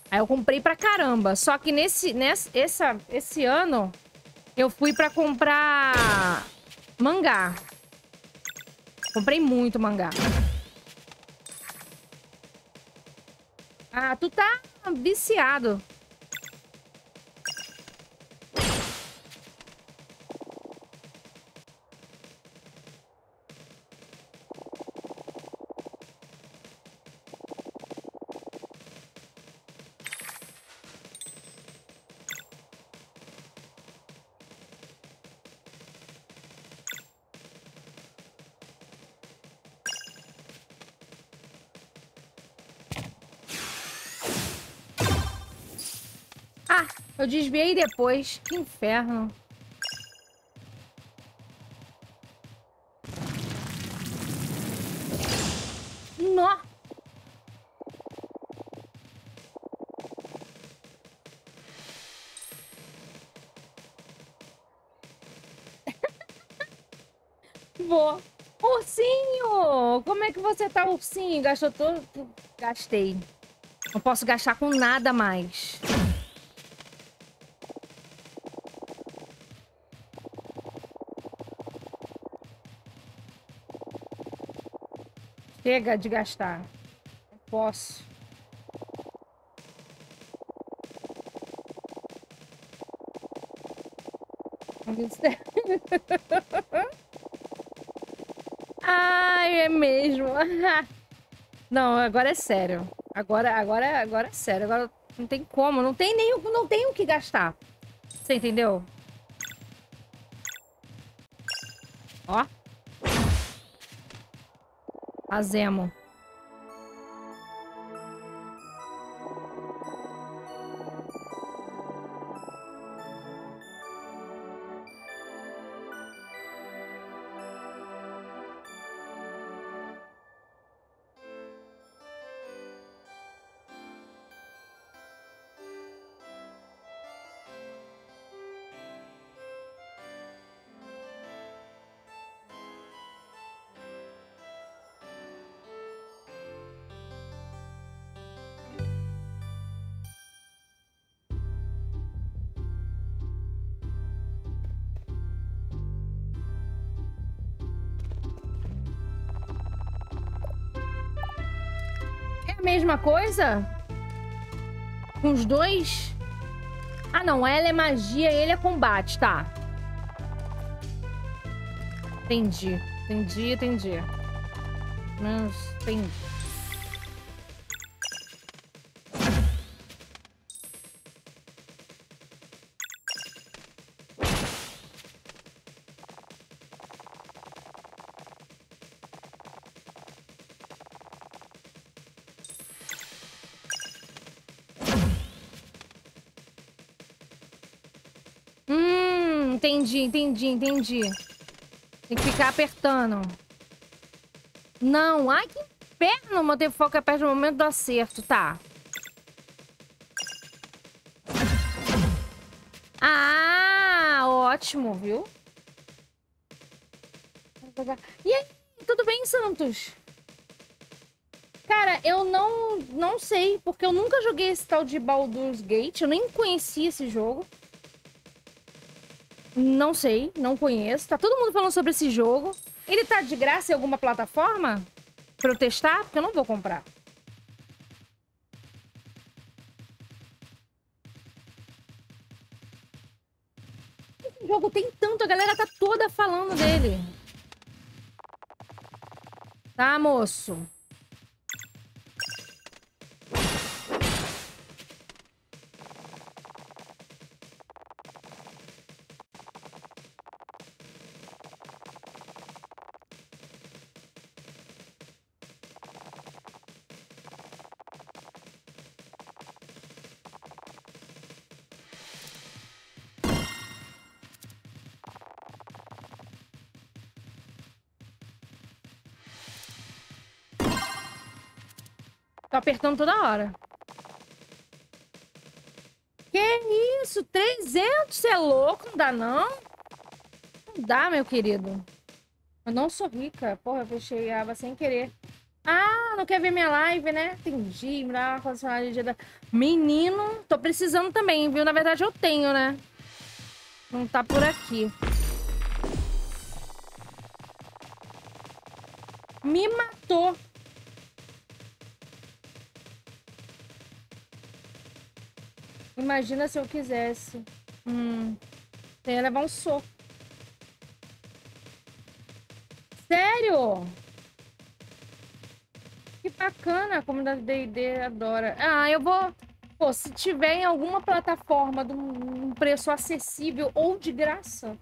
Aí eu comprei pra caramba. Só que nesse, nesse essa, esse ano, eu fui pra comprar mangá. Comprei muito mangá. Ah, tu tá viciado. Eu desviei depois. Que inferno. Nó! Vou. Ursinho! Como é que você tá, ursinho? Gastou todo... Gastei. Não posso gastar com nada mais. Chega de gastar. Não posso. Ai, é mesmo. Não, agora é sério. Agora, agora, agora é sério. Agora não tem como. Não tem nem, não tem o que gastar. Você entendeu? Azemo. Mesma coisa? Com os dois? Ah, não. Ela é magia, ele é combate. Tá. Entendi. Entendi, entendi. Mas, entendi. Entendi. Tem que ficar apertando. Não, ai que inferno manter foco é perto do momento do acerto, tá. Ah, ótimo, viu? E aí, tudo bem, Santos? Cara, eu não, não sei, porque eu nunca joguei esse tal de Baldur's Gate, eu nem conhecia esse jogo. Não sei, não conheço. Tá todo mundo falando sobre esse jogo. Ele tá de graça em alguma plataforma? Pra eu testar? Porque eu não vou comprar. Esse jogo tem tanto, a galera tá toda falando dele. Tá, moço? Apertando toda hora. Que isso? 300? Você é louco? Não dá, não? Não dá, meu querido. Eu não sou rica. Porra, eu fechei a aba sem querer. Ah, não quer ver minha live, né? Entendi. Menino, tô precisando também, viu? Na verdade, eu tenho, né? Não tá por aqui. Imagina se eu quisesse. Hum. Tem que levar um soco. Sério? Que bacana, a comunidade D&D adora. Ah, eu vou... Pô, se tiver em alguma plataforma de um preço acessível ou de graça.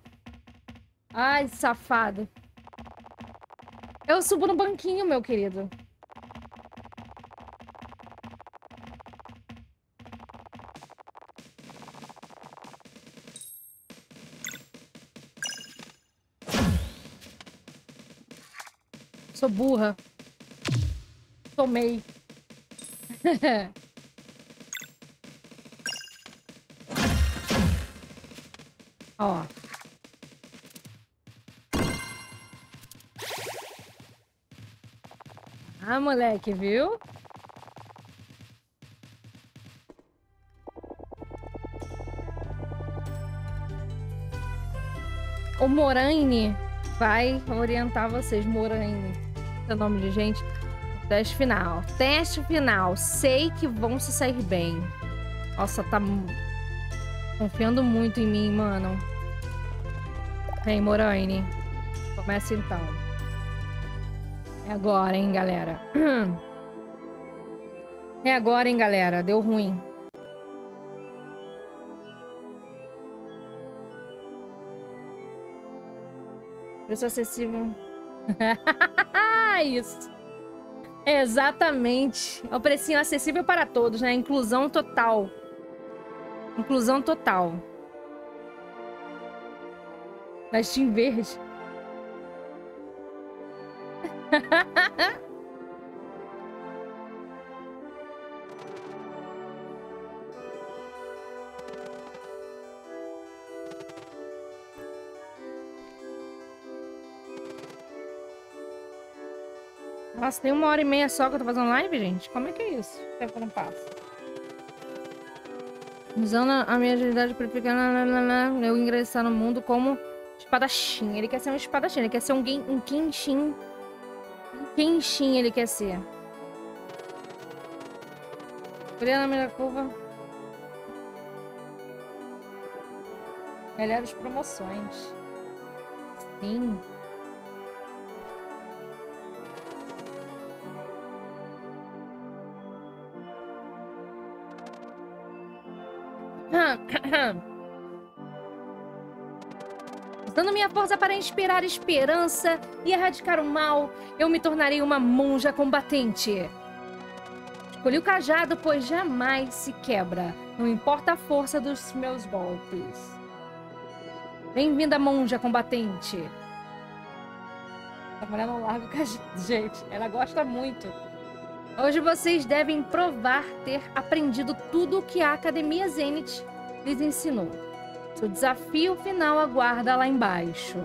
Ai, safado. Eu subo no banquinho, meu querido. Sou burra. Tomei. Ó. Ah, moleque, viu? O Moraine vai orientar vocês, Moraine nome de gente. Teste final. Teste final. Sei que vão se sair bem. Nossa, tá confiando muito em mim, mano. Vem, Moraine. Começa então. É agora, hein, galera. É agora, hein, galera. Deu ruim. Preço acessível. isso. Exatamente. É o precinho acessível para todos, né? Inclusão total. Inclusão total. Na Steam Verde. Tem uma hora e meia só que eu tô fazendo live, gente? Como é que é isso? O tempo não passa. Usando a minha agilidade para ficar eu ingressar no mundo como espadachim. Ele quer ser um espadachim, ele quer ser um, um quinchim. Um quinchim ele quer ser. Brilha na melhor curva. Melhores promoções. Sim. Usando minha força para inspirar esperança e erradicar o mal, eu me tornarei uma monja combatente. Escolhi o cajado, pois jamais se quebra, não importa a força dos meus golpes. Bem-vinda, monja combatente. A mulher não larga o cajado, gente. Ela gosta muito. Hoje vocês devem provar ter aprendido tudo o que a Academia Zenith lhes ensinou. O desafio final aguarda lá embaixo.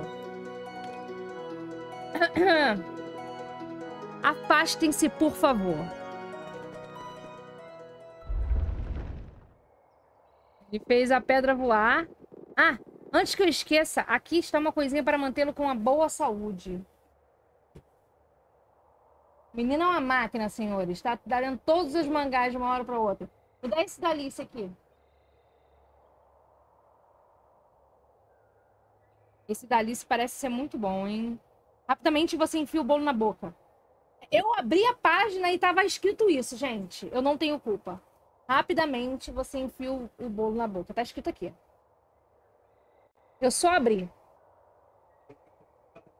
Afastem-se, por favor. Ele fez a pedra voar. Ah, antes que eu esqueça, aqui está uma coisinha para mantê-lo com uma boa saúde. Menina é uma máquina, senhores. Está dando todos os mangás de uma hora para outra. Me dá esse da Alice aqui. Esse da Alice parece ser muito bom, hein? Rapidamente você enfia o bolo na boca. Eu abri a página e tava escrito isso, gente. Eu não tenho culpa. Rapidamente você enfia o, o bolo na boca. Tá escrito aqui. Eu só abri.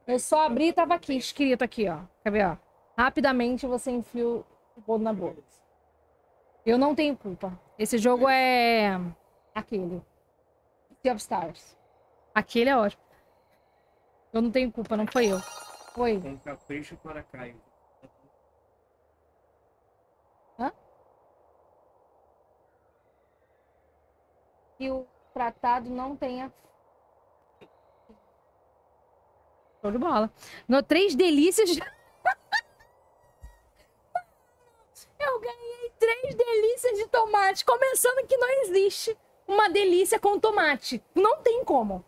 Eu só abri e tava aqui, escrito aqui, ó. Quer ver, ó? Rapidamente você enfia o bolo na boca. Eu não tenho culpa. Esse jogo é aquele. Sea of Stars. Aquele é ótimo. Eu não tenho culpa, não foi eu. Foi. Com capricho para Caio. Hã? Que o tratado não tenha. Show de bola. No três delícias. Eu ganhei três delícias de tomate, começando que não existe uma delícia com tomate. Não tem como.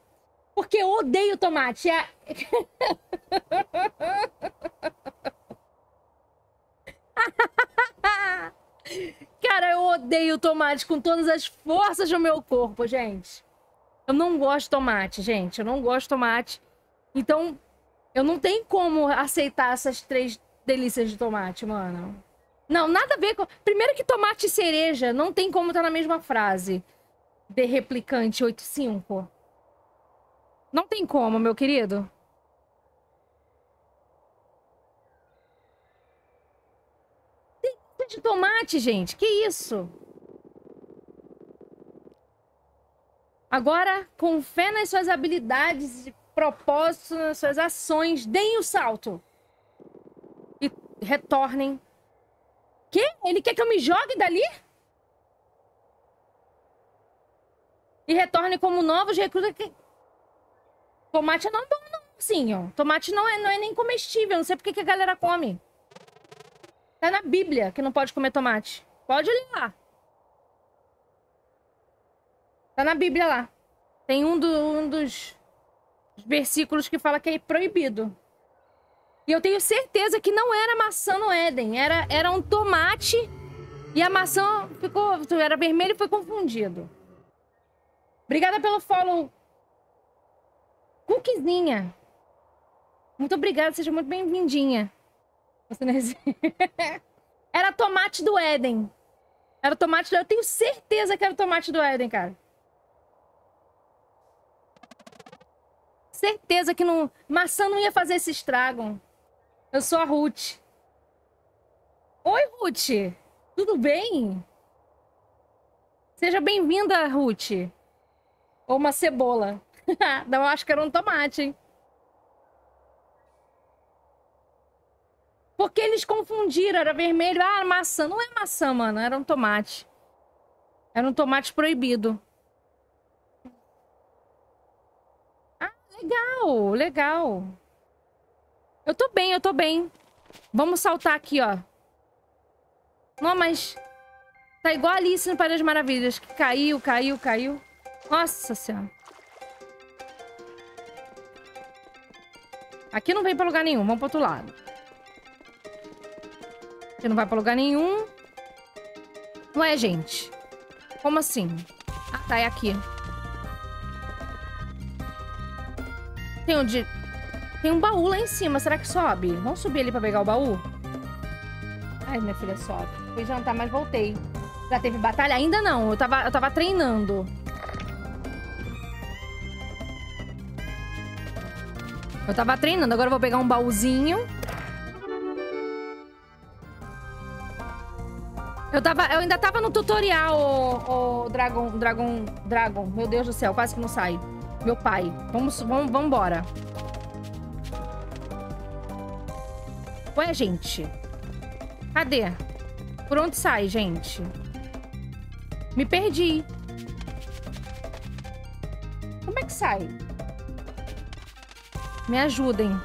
Porque eu odeio tomate. É... Cara, eu odeio tomate com todas as forças do meu corpo, gente. Eu não gosto de tomate, gente. Eu não gosto de tomate. Então, eu não tenho como aceitar essas três delícias de tomate, mano. Não, nada a ver com. Primeiro que tomate e cereja não tem como estar tá na mesma frase. De replicante 85. Não tem como, meu querido. Tem de tomate, gente. Que isso? Agora, com fé nas suas habilidades e propósitos, nas suas ações, deem o salto. E retornem. Que? Ele quer que eu me jogue dali? E retorne como novos recrutas. Tomate não é bom, não, ó. Tomate não é, não é nem comestível. Não sei porque que a galera come. Tá na Bíblia que não pode comer tomate. Pode ler lá. Tá na Bíblia lá. Tem um, do, um dos versículos que fala que é proibido. E eu tenho certeza que não era maçã no Éden. Era, era um tomate e a maçã ficou. Era vermelho e foi confundido. Obrigada pelo follow, Cookiezinha. Muito obrigada, seja muito bem-vindinha. Você não Era tomate do Éden. Era tomate do... Eu tenho certeza que era tomate do Éden, cara. Certeza que não... maçã não ia fazer esse estrago. Eu sou a Ruth. Oi, Ruth. Tudo bem? Seja bem-vinda, Ruth. Ou uma cebola. Não, eu acho que era um tomate, hein? Porque eles confundiram, era vermelho. Ah, maçã. Não é maçã, mano. Era um tomate. Era um tomate proibido. Ah, legal, legal. Eu tô bem, eu tô bem. Vamos saltar aqui, ó. Não, mas... Tá igual a Alice no País das Maravilhas. Que caiu, caiu, caiu. Nossa Senhora. Aqui não vem pra lugar nenhum. Vamos pro outro lado. Aqui não vai pra lugar nenhum. Não é, gente? Como assim? Ah, tá. É aqui. Tem onde... Tem um baú lá em cima. Será que sobe? Vamos subir ali pra pegar o baú? Ai, minha filha, sobe. Fui jantar, mas voltei. Já teve batalha? Ainda não. Eu tava, eu tava treinando. Eu tava treinando. Agora eu vou pegar um baúzinho. Eu, tava, eu ainda tava no tutorial, o, o Dragon, Dragon, Dragon. Meu Deus do céu, quase que não sai. Meu pai. Vamos, vamos, vamos embora. Ué, gente. Cadê? Por onde sai, gente? Me perdi. Como é que sai? Me ajudem.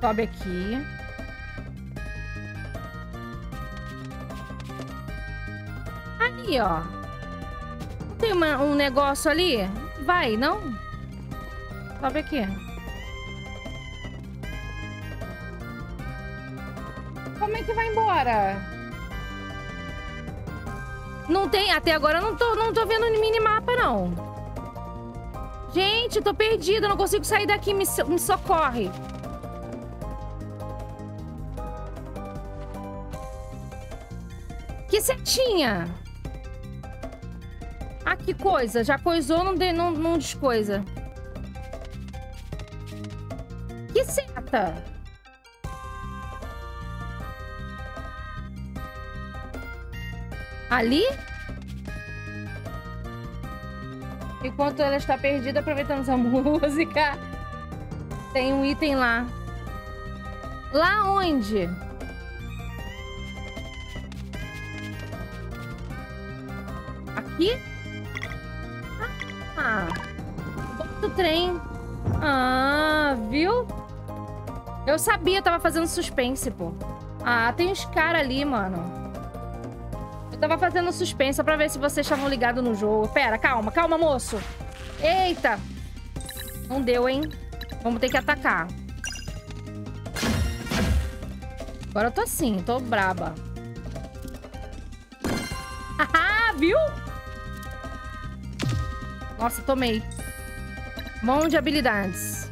Sobe aqui. Ali, ó. Tem uma, um negócio ali? Vai, não? Sobe aqui. Como é que vai embora? Não tem... Até agora eu não tô, não tô vendo minimapa, não. Gente, tô perdida. Não consigo sair daqui. Me, me socorre. Que setinha? Ah, que coisa. Já coisou, não, de, não, não descoisa. Que seta? Ali? Enquanto ela está perdida, aproveitando essa música. Tem um item lá. Lá onde? Aqui? Ah. Do trem. Ah, viu? Eu sabia, tava fazendo suspense, pô. Ah, tem uns caras ali, mano. Tava fazendo suspense pra ver se vocês estavam ligados no jogo. Pera, calma, calma, moço. Eita. Não deu, hein? Vamos ter que atacar. Agora eu tô assim, tô braba. Haha, viu? Nossa, tomei. Mão de habilidades.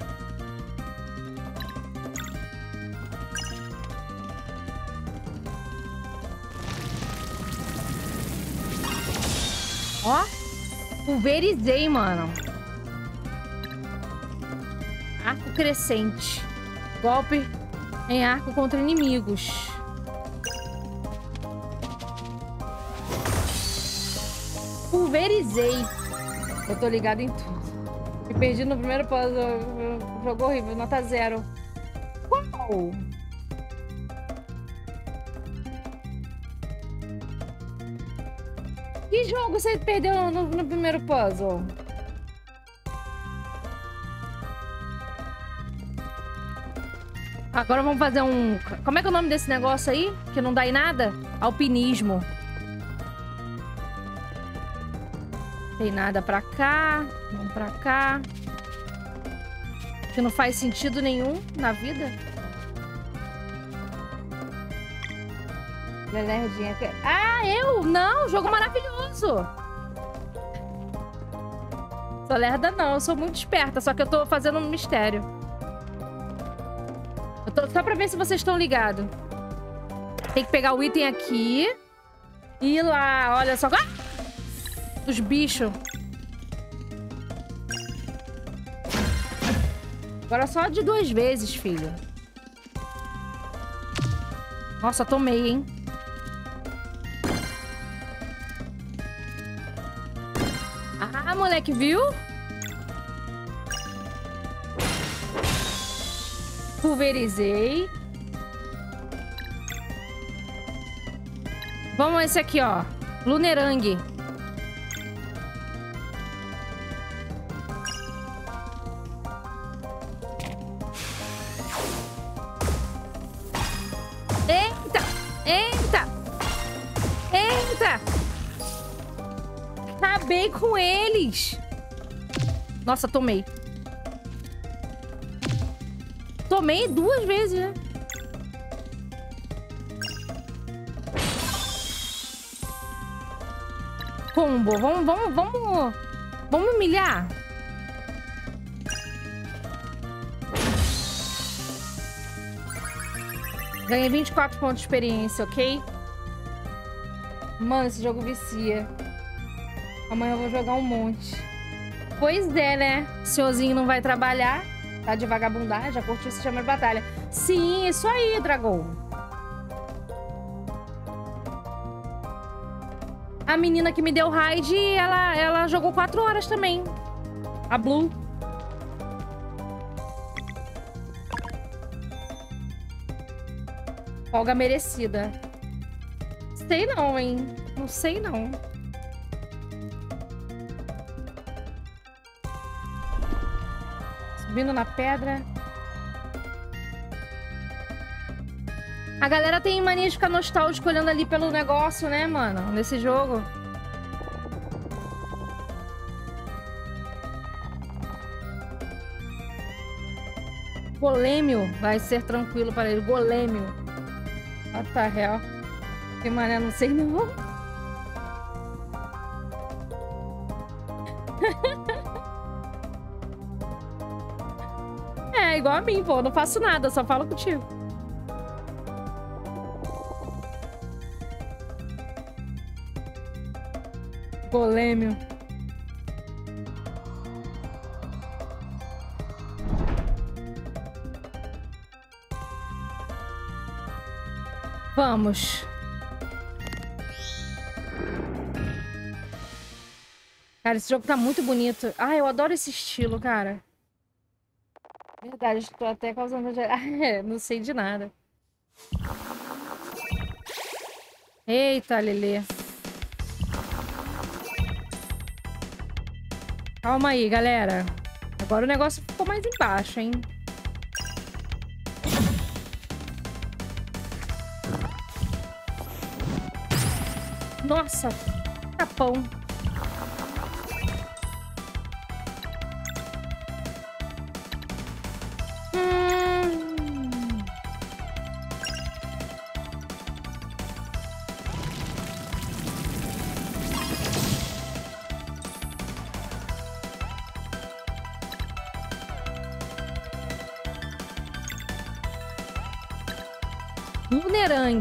Pulverizei, mano. Arco crescente. Golpe em arco contra inimigos. Pulverizei. Eu tô ligado em tudo. Me perdi no primeiro puzzle. Jogou horrível, nota zero. Qual? Você perdeu no, no primeiro puzzle? Agora vamos fazer um... Como é que é o nome desse negócio aí? Que não dá em nada? Alpinismo. Tem nada pra cá. Vamos pra cá. Que não faz sentido nenhum na vida. Lelerdinha. Ah, eu? Não, jogo maravilhoso. Sou lerda não, eu sou muito esperta, só que eu tô fazendo um mistério. Eu tô, só pra ver se vocês estão ligados. Tem que pegar o item aqui. E lá, olha só. Ah! Os bichos. Agora só de duas vezes, filho. Nossa, tomei, hein? Moleque, viu? Pulverizei. Vamos esse aqui, ó. Lunerang. Nossa, tomei. Tomei duas vezes, né? Combo. Vamos, vamos, vamos... Vamos humilhar. Ganhei 24 pontos de experiência, ok? Mano, esse jogo vicia. Amanhã eu vou jogar um monte. Pois é, né? O senhorzinho não vai trabalhar. Tá de vagabundagem, já curtiu o sistema de batalha. Sim, isso aí, dragão. A menina que me deu raid, ela, ela jogou 4 horas também. A Blue. Folga merecida. Sei não, hein? Não sei não. Subindo na pedra. A galera tem mania de ficar nostálgico olhando ali pelo negócio, né, mano? Nesse jogo. Golêmio vai ser tranquilo para ele. Golêmio. Ah, tá real. Que mané, não sei não. É, igual a mim, pô. Não faço nada, só falo contigo. Golêmio. Vamos. Cara, esse jogo tá muito bonito. Ah, eu adoro esse estilo, cara. Estou até causando... Ah, não sei de nada. Eita, Lelê. Calma aí, galera. Agora o negócio ficou mais embaixo, hein? Nossa, tapão.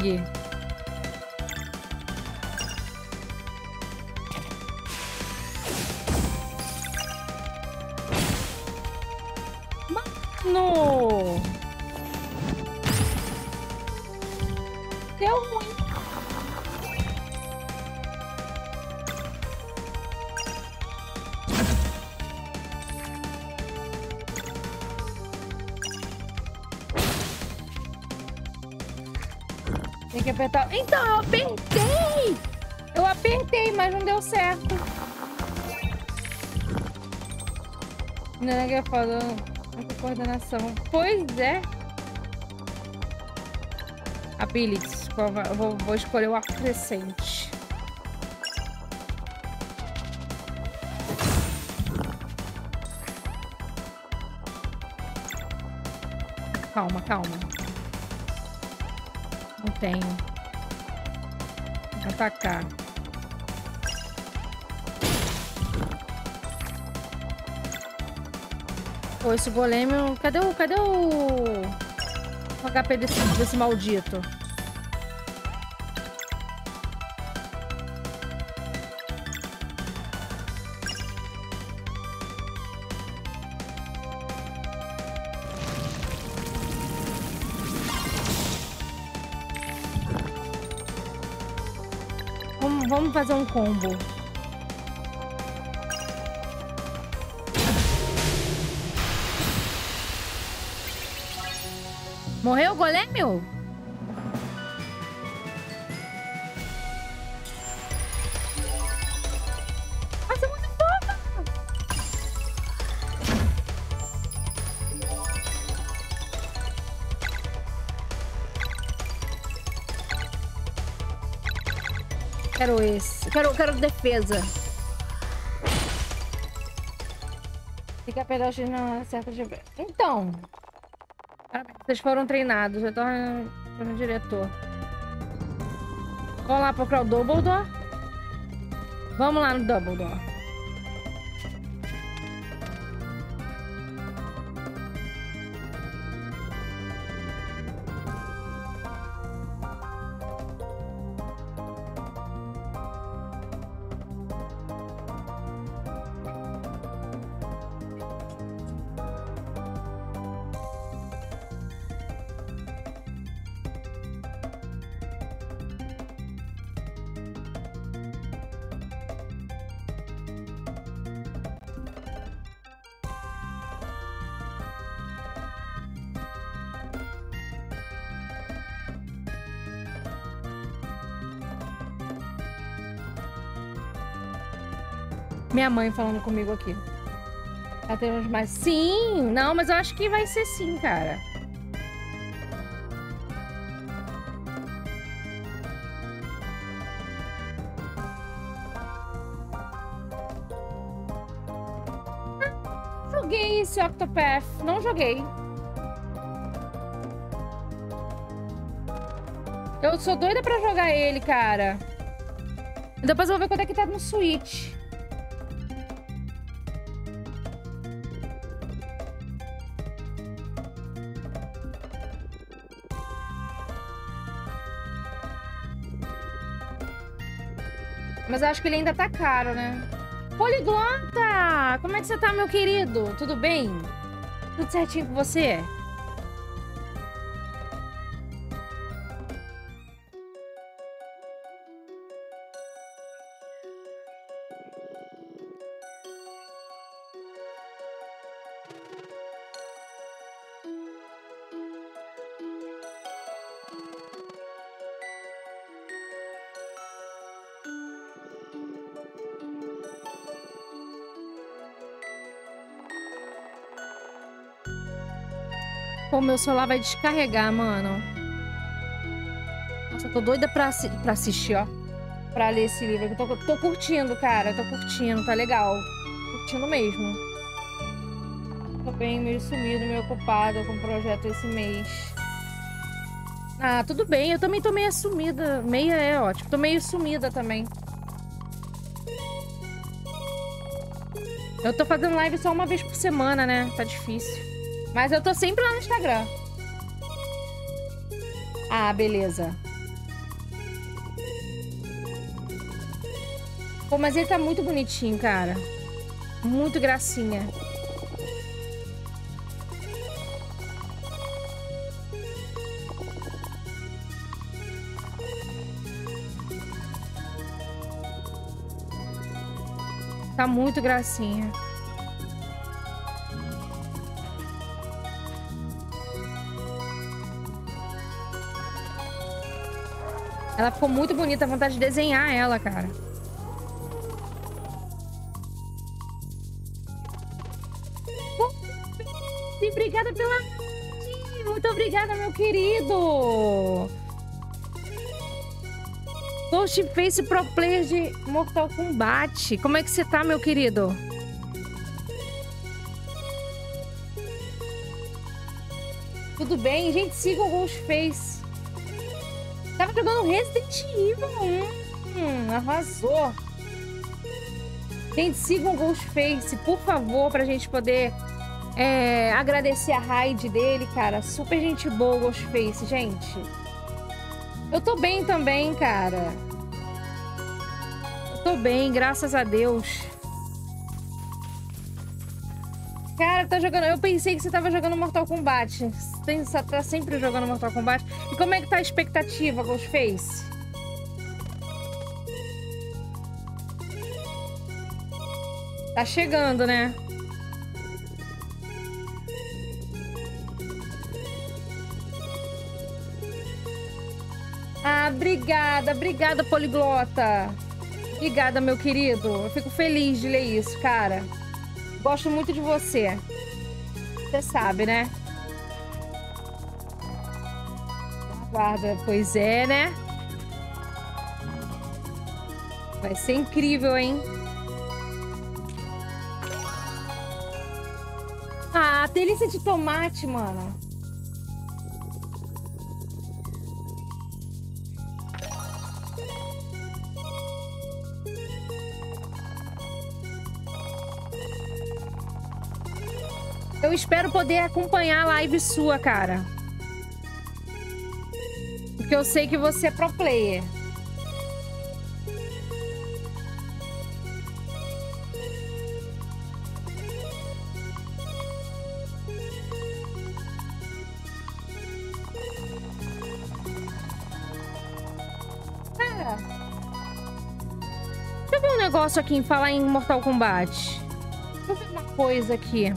деньги apertar. Então, eu apertei! Eu apertei, mas não deu certo. Não é falando coordenação. Pois é. Abilities. Eu vou, vou escolher o arco crescente. Calma, calma. Não tenho. Atacar. Pô, esse golêmio... Cadê o... Cadê o... O HP desse, desse maldito? Vamos, fazer um combo. Morreu o golêmio? Quero esse. Quero, quero defesa. Tem que apertar o X na certa de... Então... Vocês foram treinados, eu tô no diretor. Vamos lá procurar o Dumbledore? Vamos lá no Dumbledore. Minha mãe falando comigo aqui. Já temos mais. Sim! Não, mas eu acho que vai ser sim, cara. Joguei esse Octopath. Não joguei. Eu sou doida pra jogar ele, cara. Depois eu vou ver quanto é que tá no Switch. Mas acho que ele ainda tá caro, né? Poliglota! Como é que você tá, meu querido? Tudo bem? Tudo certinho com você? Pô, meu celular vai descarregar, mano. Nossa, eu tô doida pra, pra assistir, ó. Pra ler esse livro. Eu tô, tô curtindo, cara. Tô curtindo, tá legal. Curtindo mesmo. Tô bem meio sumido, meio ocupada com o projeto esse mês. Ah, tudo bem. Eu também tô meio sumida. Meia é ótimo. Tô meio sumida também. Eu tô fazendo live só uma vez por semana, né? Tá difícil. Mas eu tô sempre lá no Instagram. Ah, beleza. Pô, mas ele tá muito bonitinho, cara. Muito gracinha. Tá muito gracinha. Ela ficou muito bonita, vontade de desenhar ela, cara. Obrigada pela... Muito obrigada, meu querido. Ghostface Pro Player de Mortal Kombat. Como é que você tá, meu querido? Tudo bem? Gente, siga o Ghostface. Jogando Resident Evil 1. Hum, arrasou. Gente, sigam o Ghostface, por favor, pra gente poder é, agradecer a raid dele, cara. Super gente boa, Ghostface, gente. Eu tô bem também, cara. Eu tô bem, graças a Deus. Cara, tá jogando. Eu pensei que você tava jogando Mortal Kombat. Você tá sempre jogando Mortal Kombat. Como é que tá a expectativa, Ghostface? Tá chegando, né? Ah, obrigada, obrigada, poliglota. Obrigada, meu querido. Eu fico feliz de ler isso, cara. Gosto muito de você. Você sabe, né? Guarda, pois é, né? Vai ser incrível, hein? Ah, delícia de tomate, mano. Eu espero poder acompanhar a live sua, cara. Porque eu sei que você é pro player. Cara, deixa eu ver um negócio aqui em falar em Mortal Kombat. Eu ver uma coisa aqui.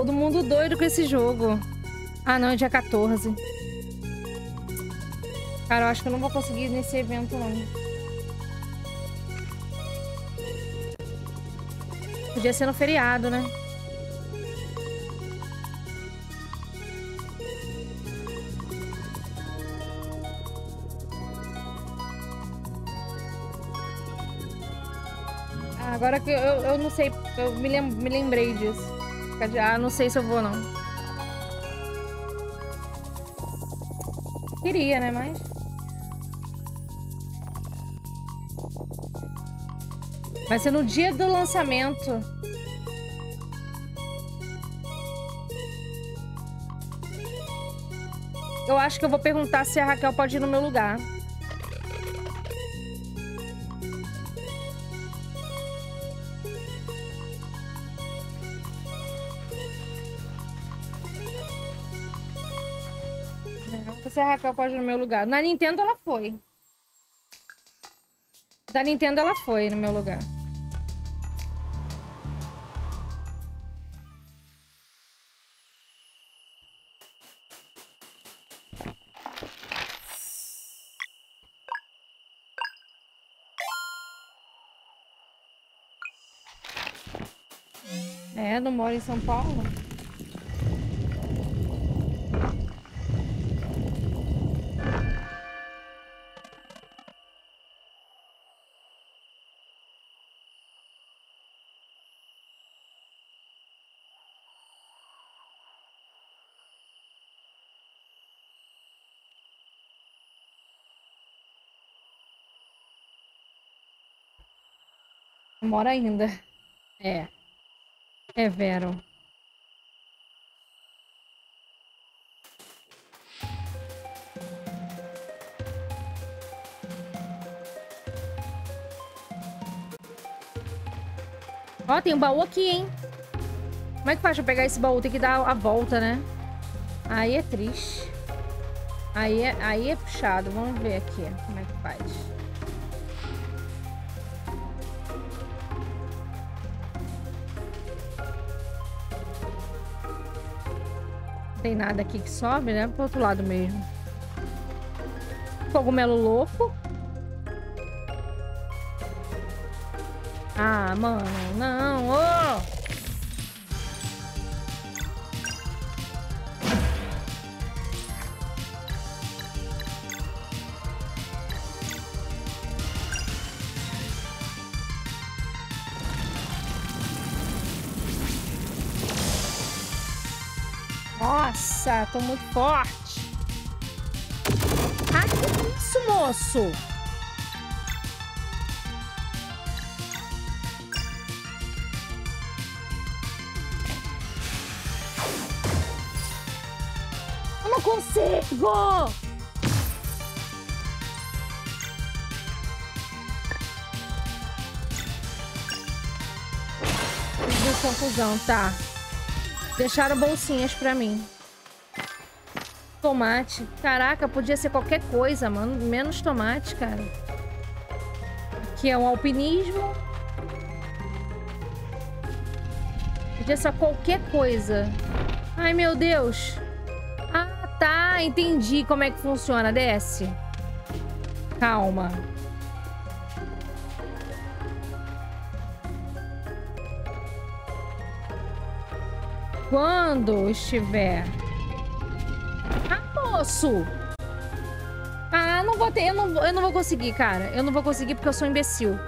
Todo mundo doido com esse jogo. Ah, não, é dia 14. Cara, eu acho que eu não vou conseguir ir nesse evento, não. Podia ser no feriado, né? Ah, Agora que eu, eu não sei, eu me, lem- me lembrei disso. Ah, não sei se eu vou, não. Queria, né, mas... Vai ser no dia do lançamento. Eu acho que eu vou perguntar se a Raquel pode ir no meu lugar. Raquel pode no meu lugar. Na Nintendo ela foi. Da Nintendo ela foi no meu lugar. É, não mora em São Paulo? Mora ainda. É. É Vero. Ó, tem um baú aqui, hein? Como é que faz pra pegar esse baú? Tem que dar a volta, né? Aí é triste. Aí é, aí é puxado. Vamos ver aqui como é tem nada aqui que sobe, né? Pro outro lado mesmo. Cogumelo louco. Ah, mano, não. Ô! Nossa, tô muito forte. Ah, que isso, moço? Eu não consigo! Confusão, tá. Deixaram bolsinhas pra mim. Tomate. Caraca, podia ser qualquer coisa, mano. Menos tomate, cara. Aqui é um alpinismo. Podia ser qualquer coisa. Ai, meu Deus. Ah, tá. Entendi como é que funciona. Desce. Calma. Quando estiver. Moço! Ah, não vou ter. Eu não, eu não vou conseguir, cara. Eu não vou conseguir porque eu sou imbecil.